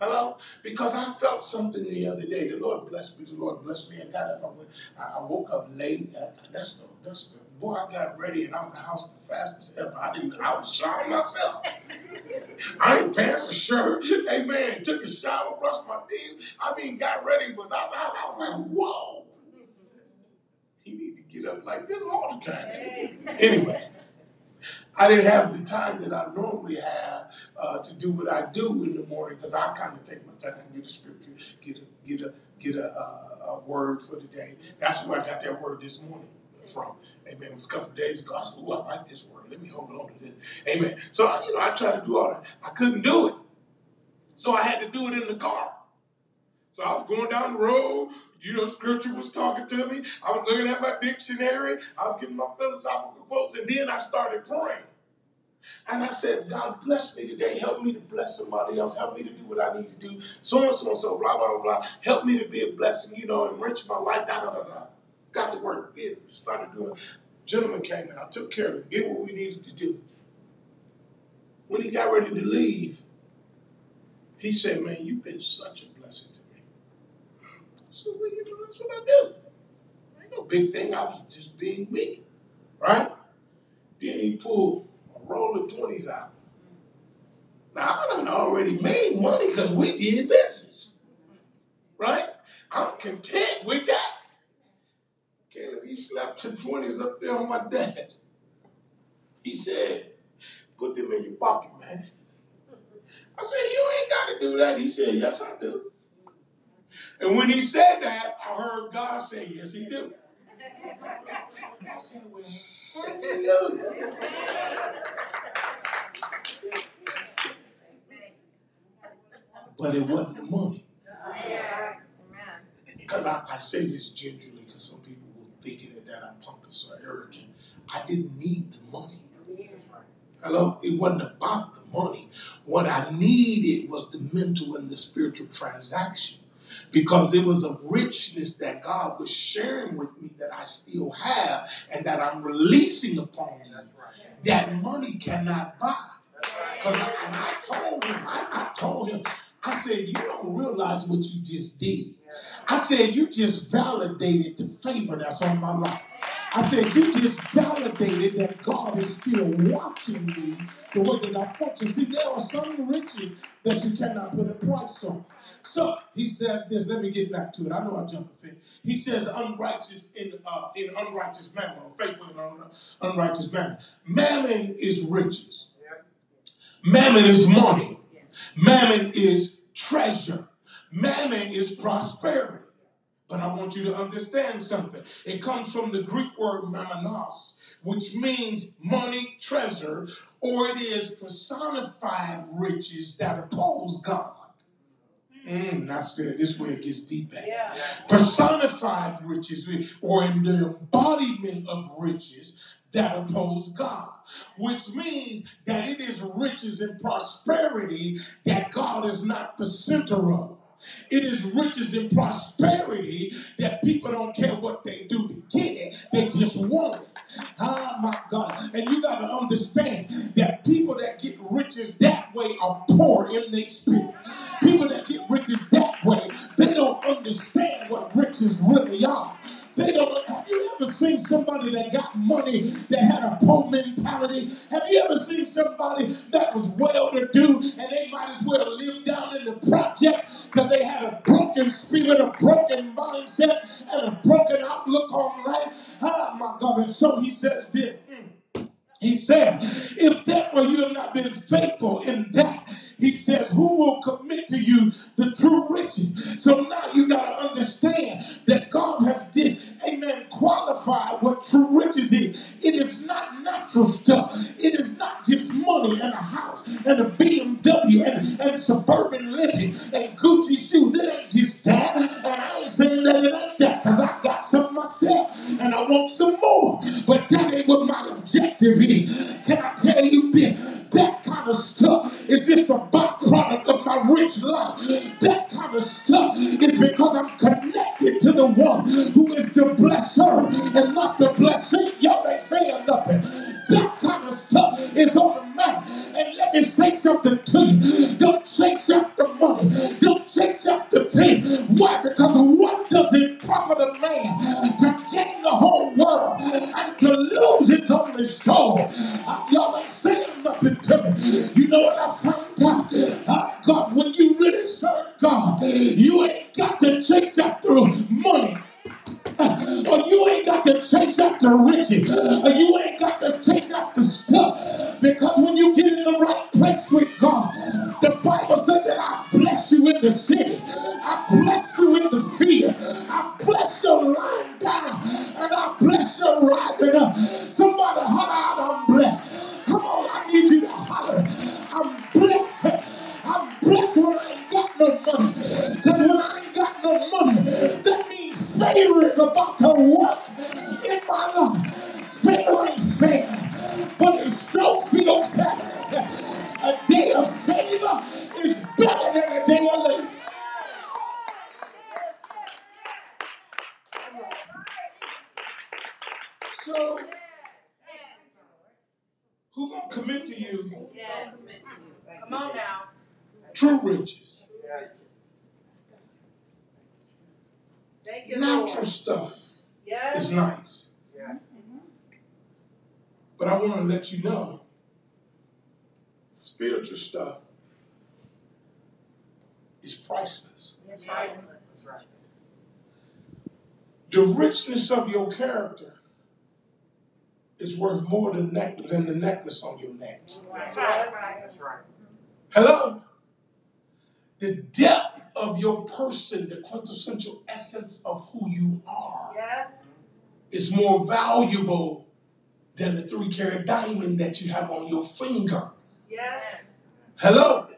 Hello? Because I felt something the other day. The Lord blessed me. The Lord blessed me. I got up. I, went, I I woke up late. That's the, that's the, boy, I got ready and out of the house the fastest ever. I didn't, I was shouting myself. I ain't pants a shirt. Amen. Took a shower, brushed my teeth. I mean, got ready, was out the house. I was like, whoa. He need to get up like this all the time. Anyway, I didn't have the time that I normally have uh, to do what I do in the morning because I kind of take my time, and get a scripture, get a get a get a, uh, a word for the day. That's where I got that word this morning from. Amen. It was a couple of days ago. I said, "Ooh, I like this word. Let me hold on to this." Amen. So you know, I tried to do all that. I couldn't do it, so I had to do it in the car. So I was going down the road. You know, scripture was talking to me. I was looking at my dictionary. I was getting my philosophical quotes, and then I started praying. And I said, God bless me today. Help me to bless somebody else. Help me to do what I need to do. So and so and so, blah, blah, blah. Help me to be a blessing, you know, enrich my life, da, da, da, da. Got to work. Yeah, started doing. Gentleman came in. I took care of him, did what we needed to do. When he got ready to leave, he said, Man, you've been such a blessing to you know, that's what I do. Ain't no big thing. I was just being me. Right? Then he pulled a roll of 20s out. Now, I done already made money because we did business. Right? I'm content with that. Caleb, he slapped some 20s up there on my desk. He said, put them in your pocket, man. I said, you ain't got to do that. He said, yes, I do. And when he said that, I heard God say, yes, he do. I said, well, hallelujah. But it wasn't the money. Because I, I say this gingerly because some people will think it that I'm pompous or arrogant. I didn't need the money. Hello? It wasn't about the money. What I needed was the mental and the spiritual transaction. Because it was a richness that God was sharing with me that I still have and that I'm releasing upon you that money cannot buy. Because I, I told him, I, I told him, I said, you don't realize what you just did. I said, you just validated the favor that's on my life. I said, you just validated that God is still watching me the way that I function. See, there are some riches that you cannot put a price on. So he says this. Let me get back to it. I know I jumped a bit. He says unrighteous in uh, in unrighteous manner, or faithful in un- unrighteous manner. Mammon is riches. Mammon is money. Mammon is treasure. Mammon is prosperity. But I want you to understand something. It comes from the Greek word mammonos, which means money, treasure, or it is personified riches that oppose God. Mm, that's good. This is where it gets deep at. Personified riches, or in the embodiment of riches that oppose God, which means that it is riches and prosperity that God is not the center of. It is riches and prosperity that people don't care what they do to get it, they just want it. Ah, my God. And you got to understand that people that get riches that way are poor in their spirit. People that get riches that way, they don't understand what riches really are. They don't. Have you ever seen somebody that got money that had a poor mentality? Have you ever seen somebody that was well to do and they might as well live down in the projects because they had a broken spirit, a broken mindset, and a broken outlook on life? Ah, my God. And so he says this. mm, He said, if therefore you have not been faithful in that, he says, who will commit to you the true riches? So now you got to understand that God has this, amen, qualify what true riches is. It is not natural stuff. It is not just money and a house and a BMW and, and suburban living and Gucci shoes. It ain't just that. And I ain't saying that it ain't that because I got some myself and I want some more. But that ain't what my objective is. Can I tell you this? That kind of stuff is just a byproduct of my rich life. That kind of stuff is because I'm connected to the one who is the blesser and not the blessing. The richness of your character is worth more than, neck- than the necklace on your neck. That's That's right. right. That's right. Hello? The depth of your person, the quintessential essence of who you are, Yes. is more valuable than the three carat diamond that you have on your finger. Yes. Hello?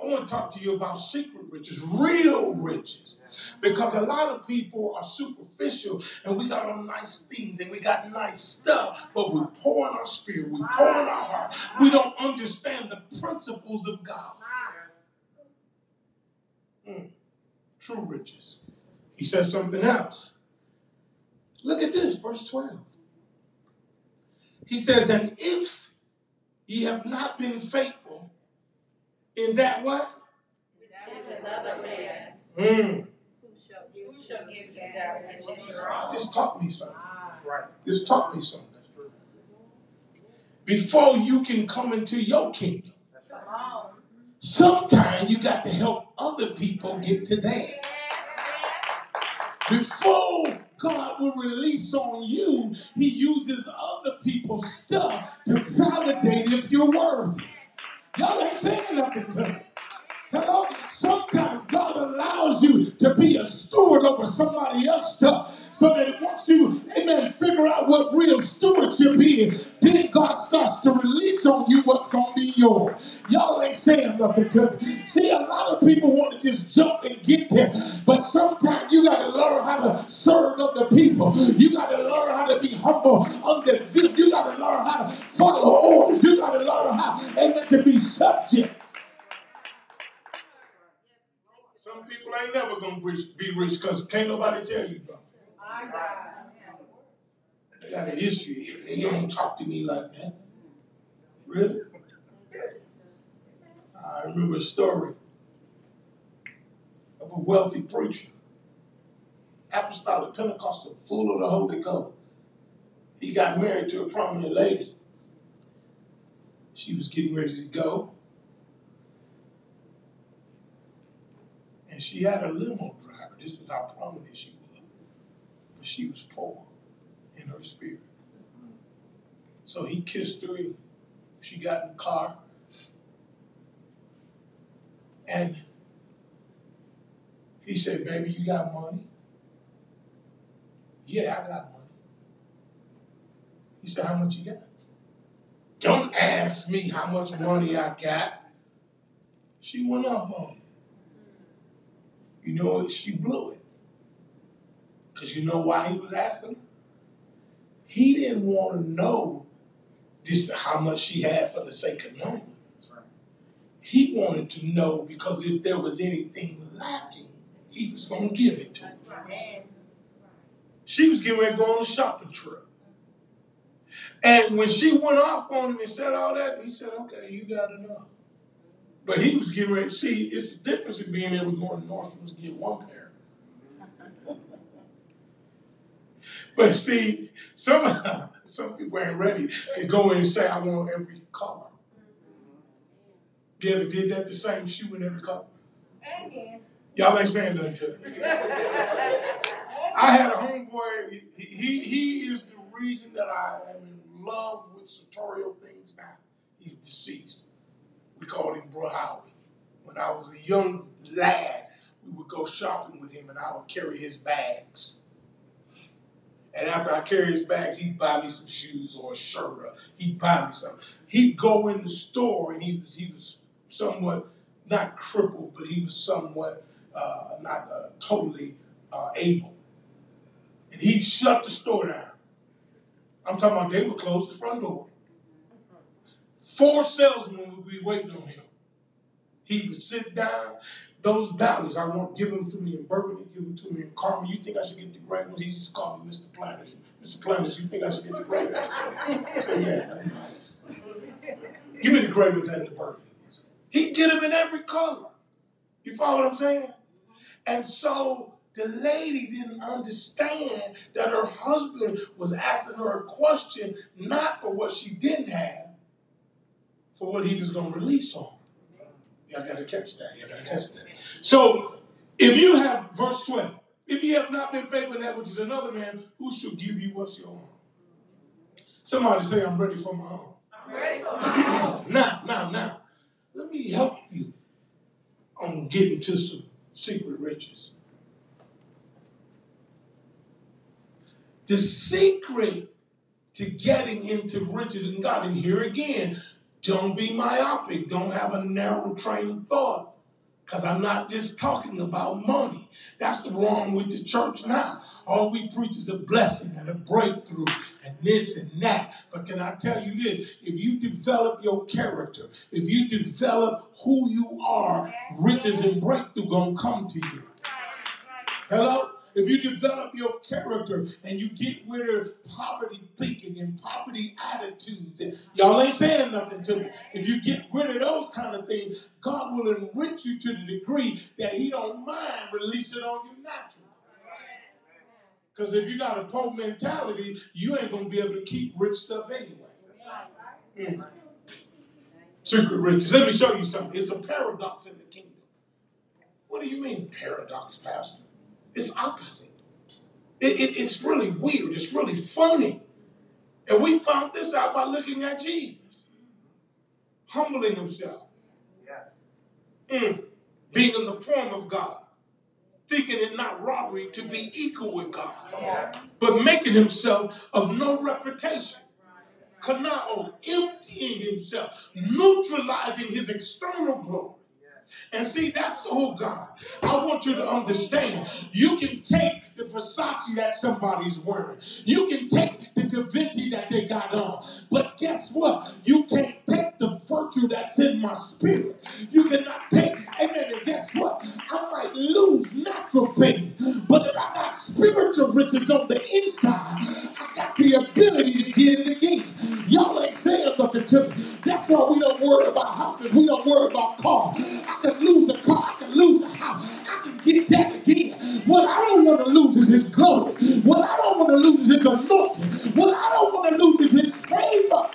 I want to talk to you about secret riches, real riches. Because a lot of people are superficial and we got on nice things and we got nice stuff, but we poor in our spirit, we poor in our heart. We don't understand the principles of God. True riches. He says something else. Look at this, verse 12. He says, And if ye have not been faithful in that what? This is other man's. Mm. Shall, give you that which is your own? Just taught me something. Right. This taught me something. Before you can come into your kingdom, That's right. Come on. sometimes you got to help other people get to theirs. Before God will release on you, He uses other people's stuff to validate if you're worthy. Y'all ain't saying nothing to me. Hello? Sometimes God allows you to be a steward over somebody else's stuff uh, so that once you, amen, figure out what real stewardship is, then God starts to release on you what's going to be yours. Y'all ain't saying nothing to me. See, a lot of people want to just jump and get there, but sometimes you got to learn how to serve other people. You got to learn how to be humble under them. You got to learn how to follow orders. You got to learn how, amen, to be subject. Some people ain't never gonna be rich because can't nobody tell you nothing. My God. They got an issue. You don't talk to me like that. Really? I remember a story of a wealthy preacher, apostolic Pentecostal, full of the Holy Ghost. He got married to a prominent lady. She was getting ready to go. And she had a limo driver. This is how prominent she was. But she was poor in her spirit. So he kissed her. She got in the car. And he said, Baby, you got money? Yeah, I got money. He said, How much you got? Don't ask me how much money I got. She went off on him. You know? She blew it. Because you know why he was asking? He didn't want to know just how much she had for the sake of knowing. Right. He wanted to know because if there was anything lacking, he was going to give it to her. She was getting ready to go on a shopping trip. And when she went off on him and said all that, he said, okay, you got enough. But he was getting ready. See, it's the difference in being able to go in Nordstrom's and get one pair. But see, some some people ain't ready to go in and say, I want every color. You ever did that? The same shoe in every color? Amen. Y'all ain't saying nothing to me. I had a homeboy. He, he he is the reason that I am in love with sartorial things now. He's deceased. We called him Bro Howie. When I was a young lad, we would go shopping with him, and I would carry his bags. And after I carry his bags, he'd buy me some shoes or a shirt, or he'd buy me something. He'd go in the store, and he was he was somewhat not crippled, but he was somewhat uh, not uh, totally uh, able. And he'd shut the store down. I'm talking about they would close the front door. Four salesmen would be waiting on him. He would sit down. Those ballots, I want give them to me in Burgundy, give them to me in Carmen. You think I should get the gray ones? He just called me Mr. Planners. Mr. Planners, you think I should get the gray ones? I said, yeah, nice. Give me the gray ones and the burgundies. He'd get them in every color. You follow what I'm saying? And so the lady didn't understand that her husband was asking her a question not for what she didn't have, for what he was going to release on. Y'all got to catch that. Y'all got to catch that. So, if you have, verse 12, if you have not been faithful in that which is another man, who shall give you what's your own? Somebody say, I'm ready for my own. I'm ready for my own. Now, now, now, let me help you on getting to some secret riches. The secret to getting into riches in God, and here again, don't be myopic, don't have a narrow train of thought. Because I'm not just talking about money. That's the wrong with the church now. All we preach is a blessing and a breakthrough and this and that. But can I tell you this? If you develop your character, if you develop who you are, riches and breakthrough gonna come to you. Hello? If you develop your character and you get rid of poverty thinking and poverty attitudes, and y'all ain't saying nothing to me. If you get rid of those kind of things, God will enrich you to the degree that He don't mind releasing on you naturally. Because if you got a poor mentality, you ain't gonna be able to keep rich stuff anyway. Mm. Secret riches. Let me show you something. It's a paradox in the kingdom. What do you mean paradox, Pastor? It's opposite. It, it- it's really weird. It's really funny. And we found this out by looking at Jesus, humbling himself, Yes. Mm. being in the form of God, thinking it not robbery to be equal with God, but making himself of no reputation. Kanao, emptying himself, neutralizing his external glory. And see, that's the whole God. I want you to understand. You can take the Versace that somebody's wearing. You can take the Da Vinci that they got on. But guess what? You can't take the virtue that's in my spirit. You cannot take, amen. And guess what? I might lose natural things, but if I got spiritual riches on the inside, got the ability to get it again. Y'all ain't saying nothing to me. That's why we don't worry about houses. We don't worry about cars. I can lose a car. I can lose a house. I can get that again. What I don't want to lose is his glory. What I don't want to lose is his anointing. What I don't want to lose is his favor.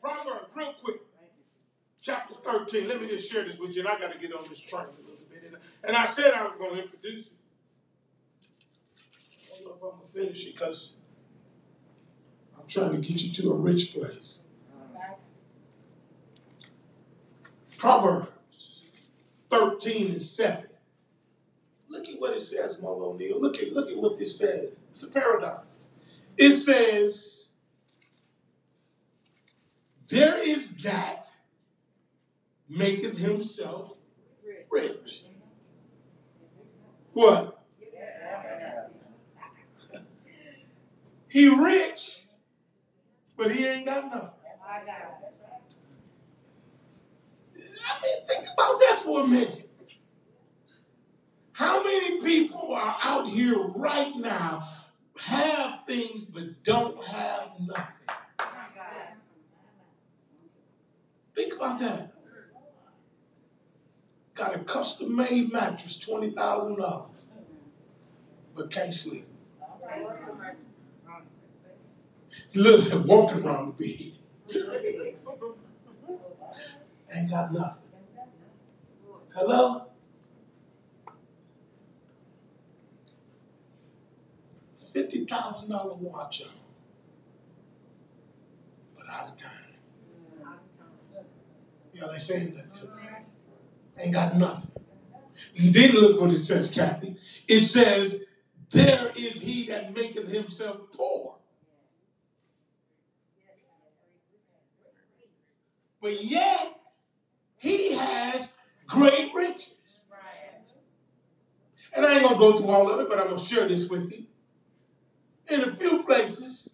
Proverbs, real quick. Chapter 13. Let me just share this with you, and I got to get on this train. And, I said I was going to introduce it. I don't know if I'm going to finish it because I'm trying to get you to a rich place. Proverbs 13 and 7. Look at what it says, Mother O'Neill. Look at, look at what this says. It's a paradox. It says, There is that maketh himself rich. What? He rich, but he ain't got nothing. I mean, think about that for a minute. How many people are out here right now have things but don't have nothing? Think about that. Got a custom made mattress, $20,000, but can't sleep. Literally walking around the bed. Ain't got nothing. Hello? Fifty thousand dollar watch on, but out of time. Y'all ain't saying that to me. Ain't got nothing. Then look what it says, Kathy. It says, "There is he that maketh himself poor." But yet, he has great riches. And I ain't gonna go through all of it, but I'm gonna share this with you. In a few places,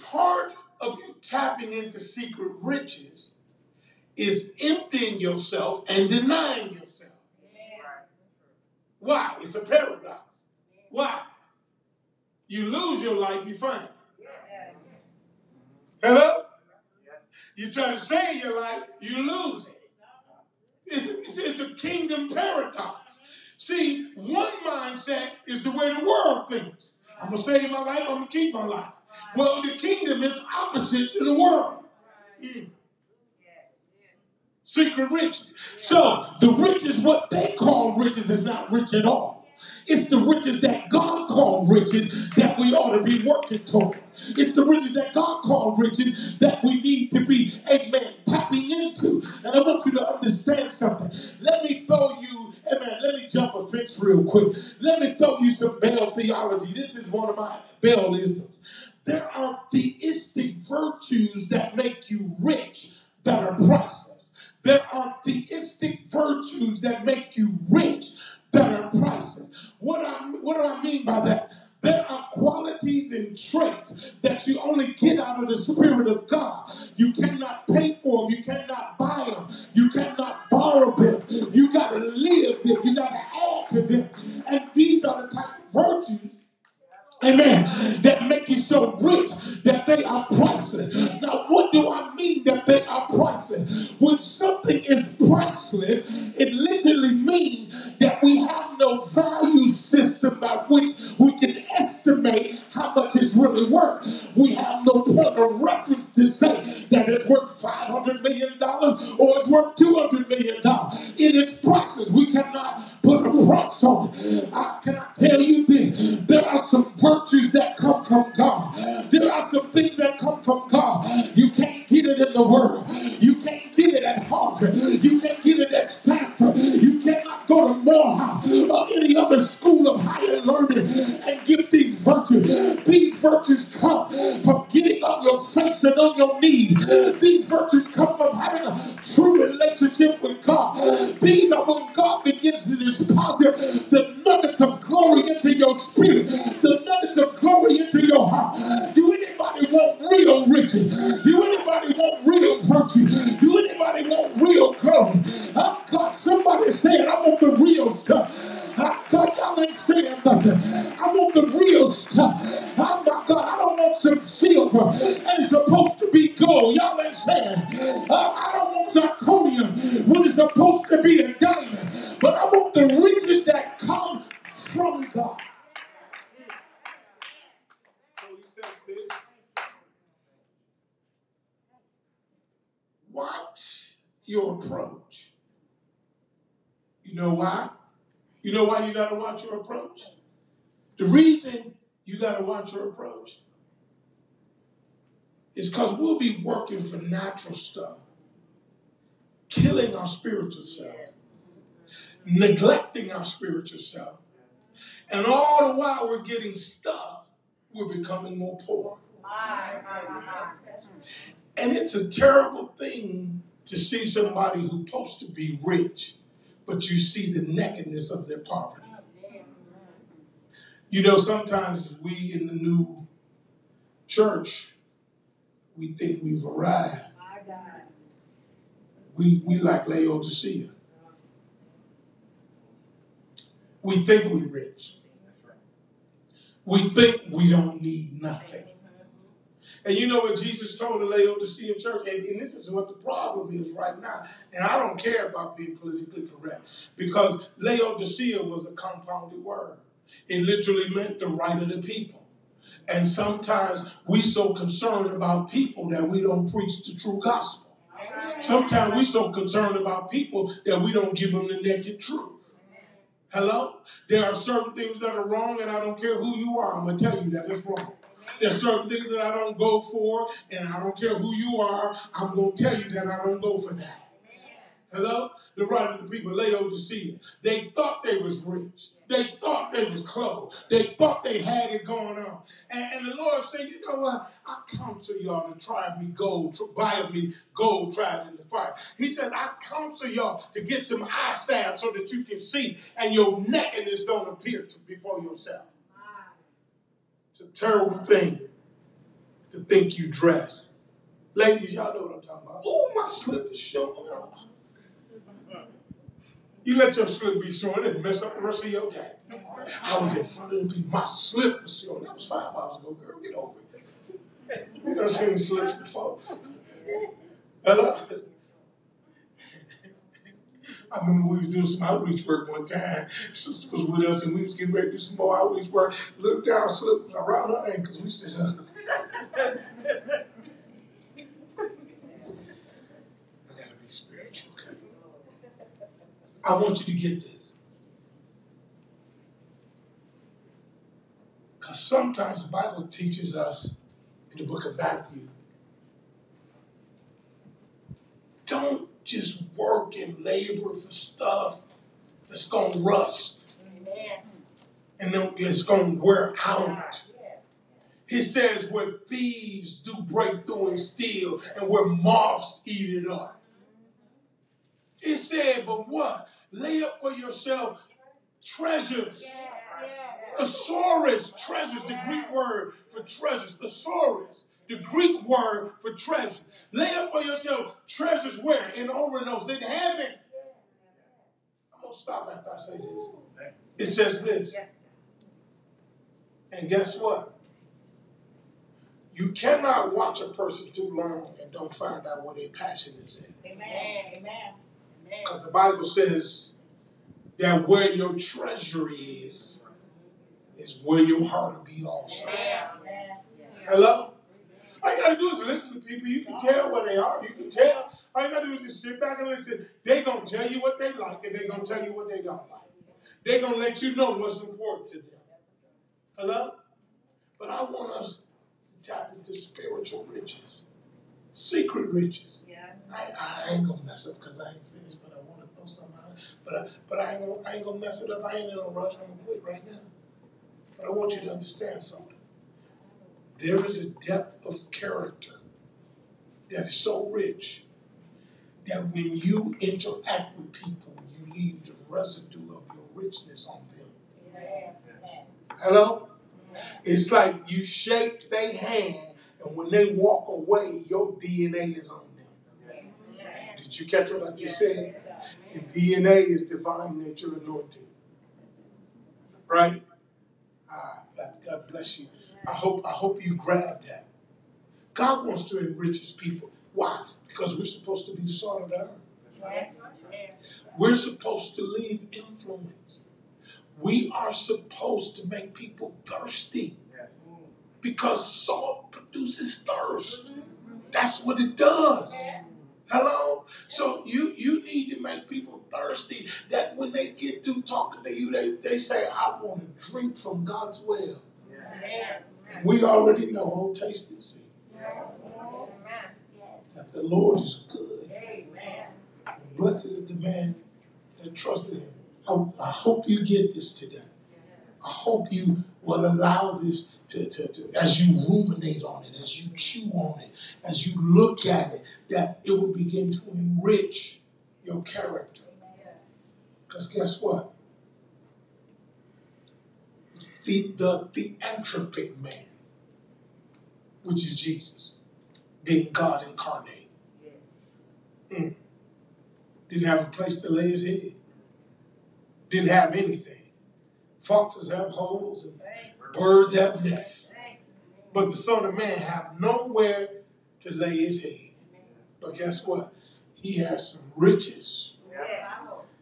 part of you tapping into secret riches is emptying yourself and denying yourself. Why? It's a paradox. Why? You lose your life, you find it. Hello? You try to save your life, you lose it. It's, it's, it's a kingdom paradox. See, one mindset is the way the world thinks. I'm gonna save my life, I'm gonna keep my life. Well, the kingdom is opposite to the world. Mm. Secret riches. So the riches, what they call riches, is not rich at all. It's the riches that God called riches that we ought to be working toward. It's the riches that God called riches that we need to be, amen, tapping into. And I want you to understand something. Let me throw you, amen, let me jump a fence real quick. Let me throw you some Bell theology. This is one of my Bellisms. There are theistic virtues that make you rich that are priceless. There are theistic virtues that make you rich that are priceless. What, I, what do I mean by that? There are qualities and traits neglecting our spiritual self. And all the while we're getting stuff, we're becoming more poor. And it's a terrible thing to see somebody who's supposed to be rich, but you see the nakedness of their poverty. You know, sometimes we in the new church, we think we've arrived. We, we like Laodicea. We think we're rich. We think we don't need nothing. And you know what Jesus told the Laodicean church? And, and, this is what the problem is right now. And I don't care about being politically correct because Laodicea was a compounded word. It literally meant the right of the people. And sometimes we so concerned about people that we don't preach the true gospel. Sometimes we so concerned about people that we don't give them the naked truth. Hello? There are certain things that are wrong, and I don't care who you are. I'm going to tell you that it's wrong. There's certain things that I don't go for, and I don't care who you are. I'm going to tell you that I don't go for that. Hello? The right of the people, Laodicea. They thought they was rich. They thought they was clothed. They thought they had it going on. And, and the Lord said, you know what? I counsel y'all to try me gold, to buy me gold tried in the fire. He said, I counsel y'all to get some eye salve so that you can see and your nakedness don't appear to before yourself. It's a terrible thing to think you dress. Ladies, y'all know what I'm talking about. Oh, my slip is showing. You let your slip be showing and mess up the rest of your day. I was in front of the people. My slip was showing. That was five hours ago, girl. Get over it. You done seen slips before. Hello? I remember we was doing some outreach work one time. Sister was with us and we was getting ready to do some more outreach work. Looked down, slipped around her ankles. We said, uh, I gotta be spiritual, okay? I want you to get this. Because sometimes the Bible teaches us in the book of Matthew don't just work and labor for stuff that's going to rust and it's going to wear out. He says where thieves do break through and steal and where moths eat it up. He said, but what? Lay up for yourself treasures. Thesaurus, treasures, the Greek word for treasures. Thesaurus, the Greek word for treasure. Lay up for yourself treasures where? In Ouranos, in heaven. I'm going to stop after I say this. It says this. And guess what? You cannot watch a person too long and don't find out where their passion is in. Because the Bible says that where your treasure is, is where your heart will be also. Hello? All you gotta do is listen to people. You can tell where they are. You can tell. All you gotta do is just sit back and listen. They're gonna tell you what they like and they're gonna tell you what they don't like. They're gonna let you know what's important to them. Hello? But I want us to tap into spiritual riches, secret riches. I, I ain't gonna mess up because I ain't out. But I, but I ain't gonna I ain't gonna mess it up. I ain't in a rush. I'm gonna quit right now. But I want you to understand something. There is a depth of character that is so rich that when you interact with people, you leave the residue of your richness on them. Hello? It's like you shake their hand, and when they walk away, your DNA is on them. Did you catch what I just said? And DNA is divine nature anointing. Right? Ah, God, God bless you. I hope I hope you grab that. God wants to enrich his people. Why? Because we're supposed to be the salt of the earth. We're supposed to leave influence. We are supposed to make people thirsty. Because salt produces thirst. That's what it does. Hello? So you you need to make people thirsty that when they get through talking to you, they, they say, I want to drink from God's well. We already know, oh, taste and see that the Lord is good. And blessed is the man that trusted him. I, I hope you get this today. I hope you will allow this to, to, to, as you ruminate on it, as you chew on it, as you look at it, that it will begin to enrich your character. Because guess what? The, the, the anthropic man, which is Jesus, being God incarnate, mm, didn't have a place to lay his head, didn't have anything. Foxes have holes and birds have nests. But the Son of Man have nowhere to lay his head. But guess what? He has some riches.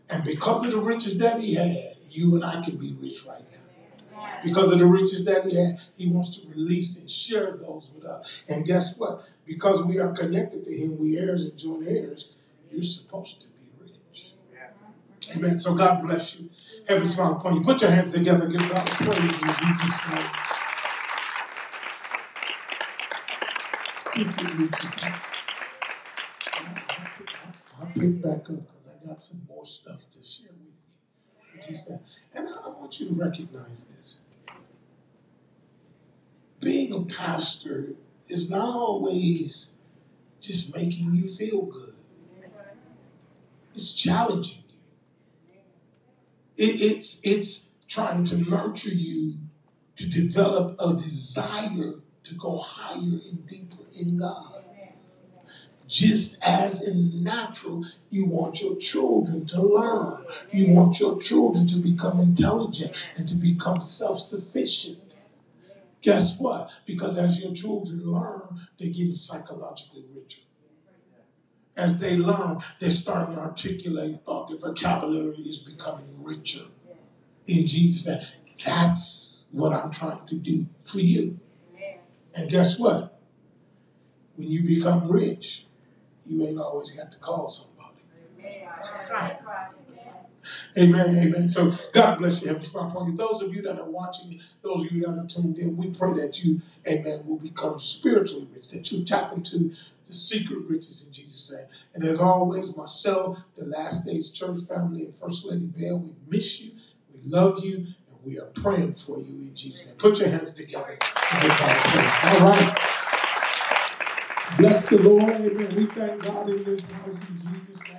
And because of the riches that he had, you and I can be rich right now. Because of the riches that he had, he wants to release and share those with us. And guess what? Because we are connected to him, we heirs and joint heirs, you're supposed to be rich. Amen. So God bless you. Heaven smile upon you. Put your hands together. Give God praise in Jesus' name. I'll pick back up because I got some more stuff to share with you. What he said. And I, want you to recognize this. Being a pastor is not always just making you feel good. It's challenging. It, it's it's trying to nurture you to develop a desire to go higher and deeper in God. Just as in natural, you want your children to learn. You want your children to become intelligent and to become self sufficient. Guess what? Because as your children learn, they're getting psychologically richer. As they learn, they're starting to articulate thought. Their vocabulary is becoming richer. In Jesus' name. That's what I'm trying to do for you. And guess what? When you become rich, you ain't always got to call somebody. Amen, amen. So God bless you, Heavenly Father. Those of you that are watching, those of you that are tuned in, we pray that you, amen, will become spiritually rich, that you tap into the secret riches in Jesus' name. And as always, myself, the Last Age Church family, and First Lady Bell, we miss you, we love you, and we are praying for you in Jesus' name. Put your hands together to give God praise. All right. Bless the Lord. Amen. We thank God in this house in Jesus' name.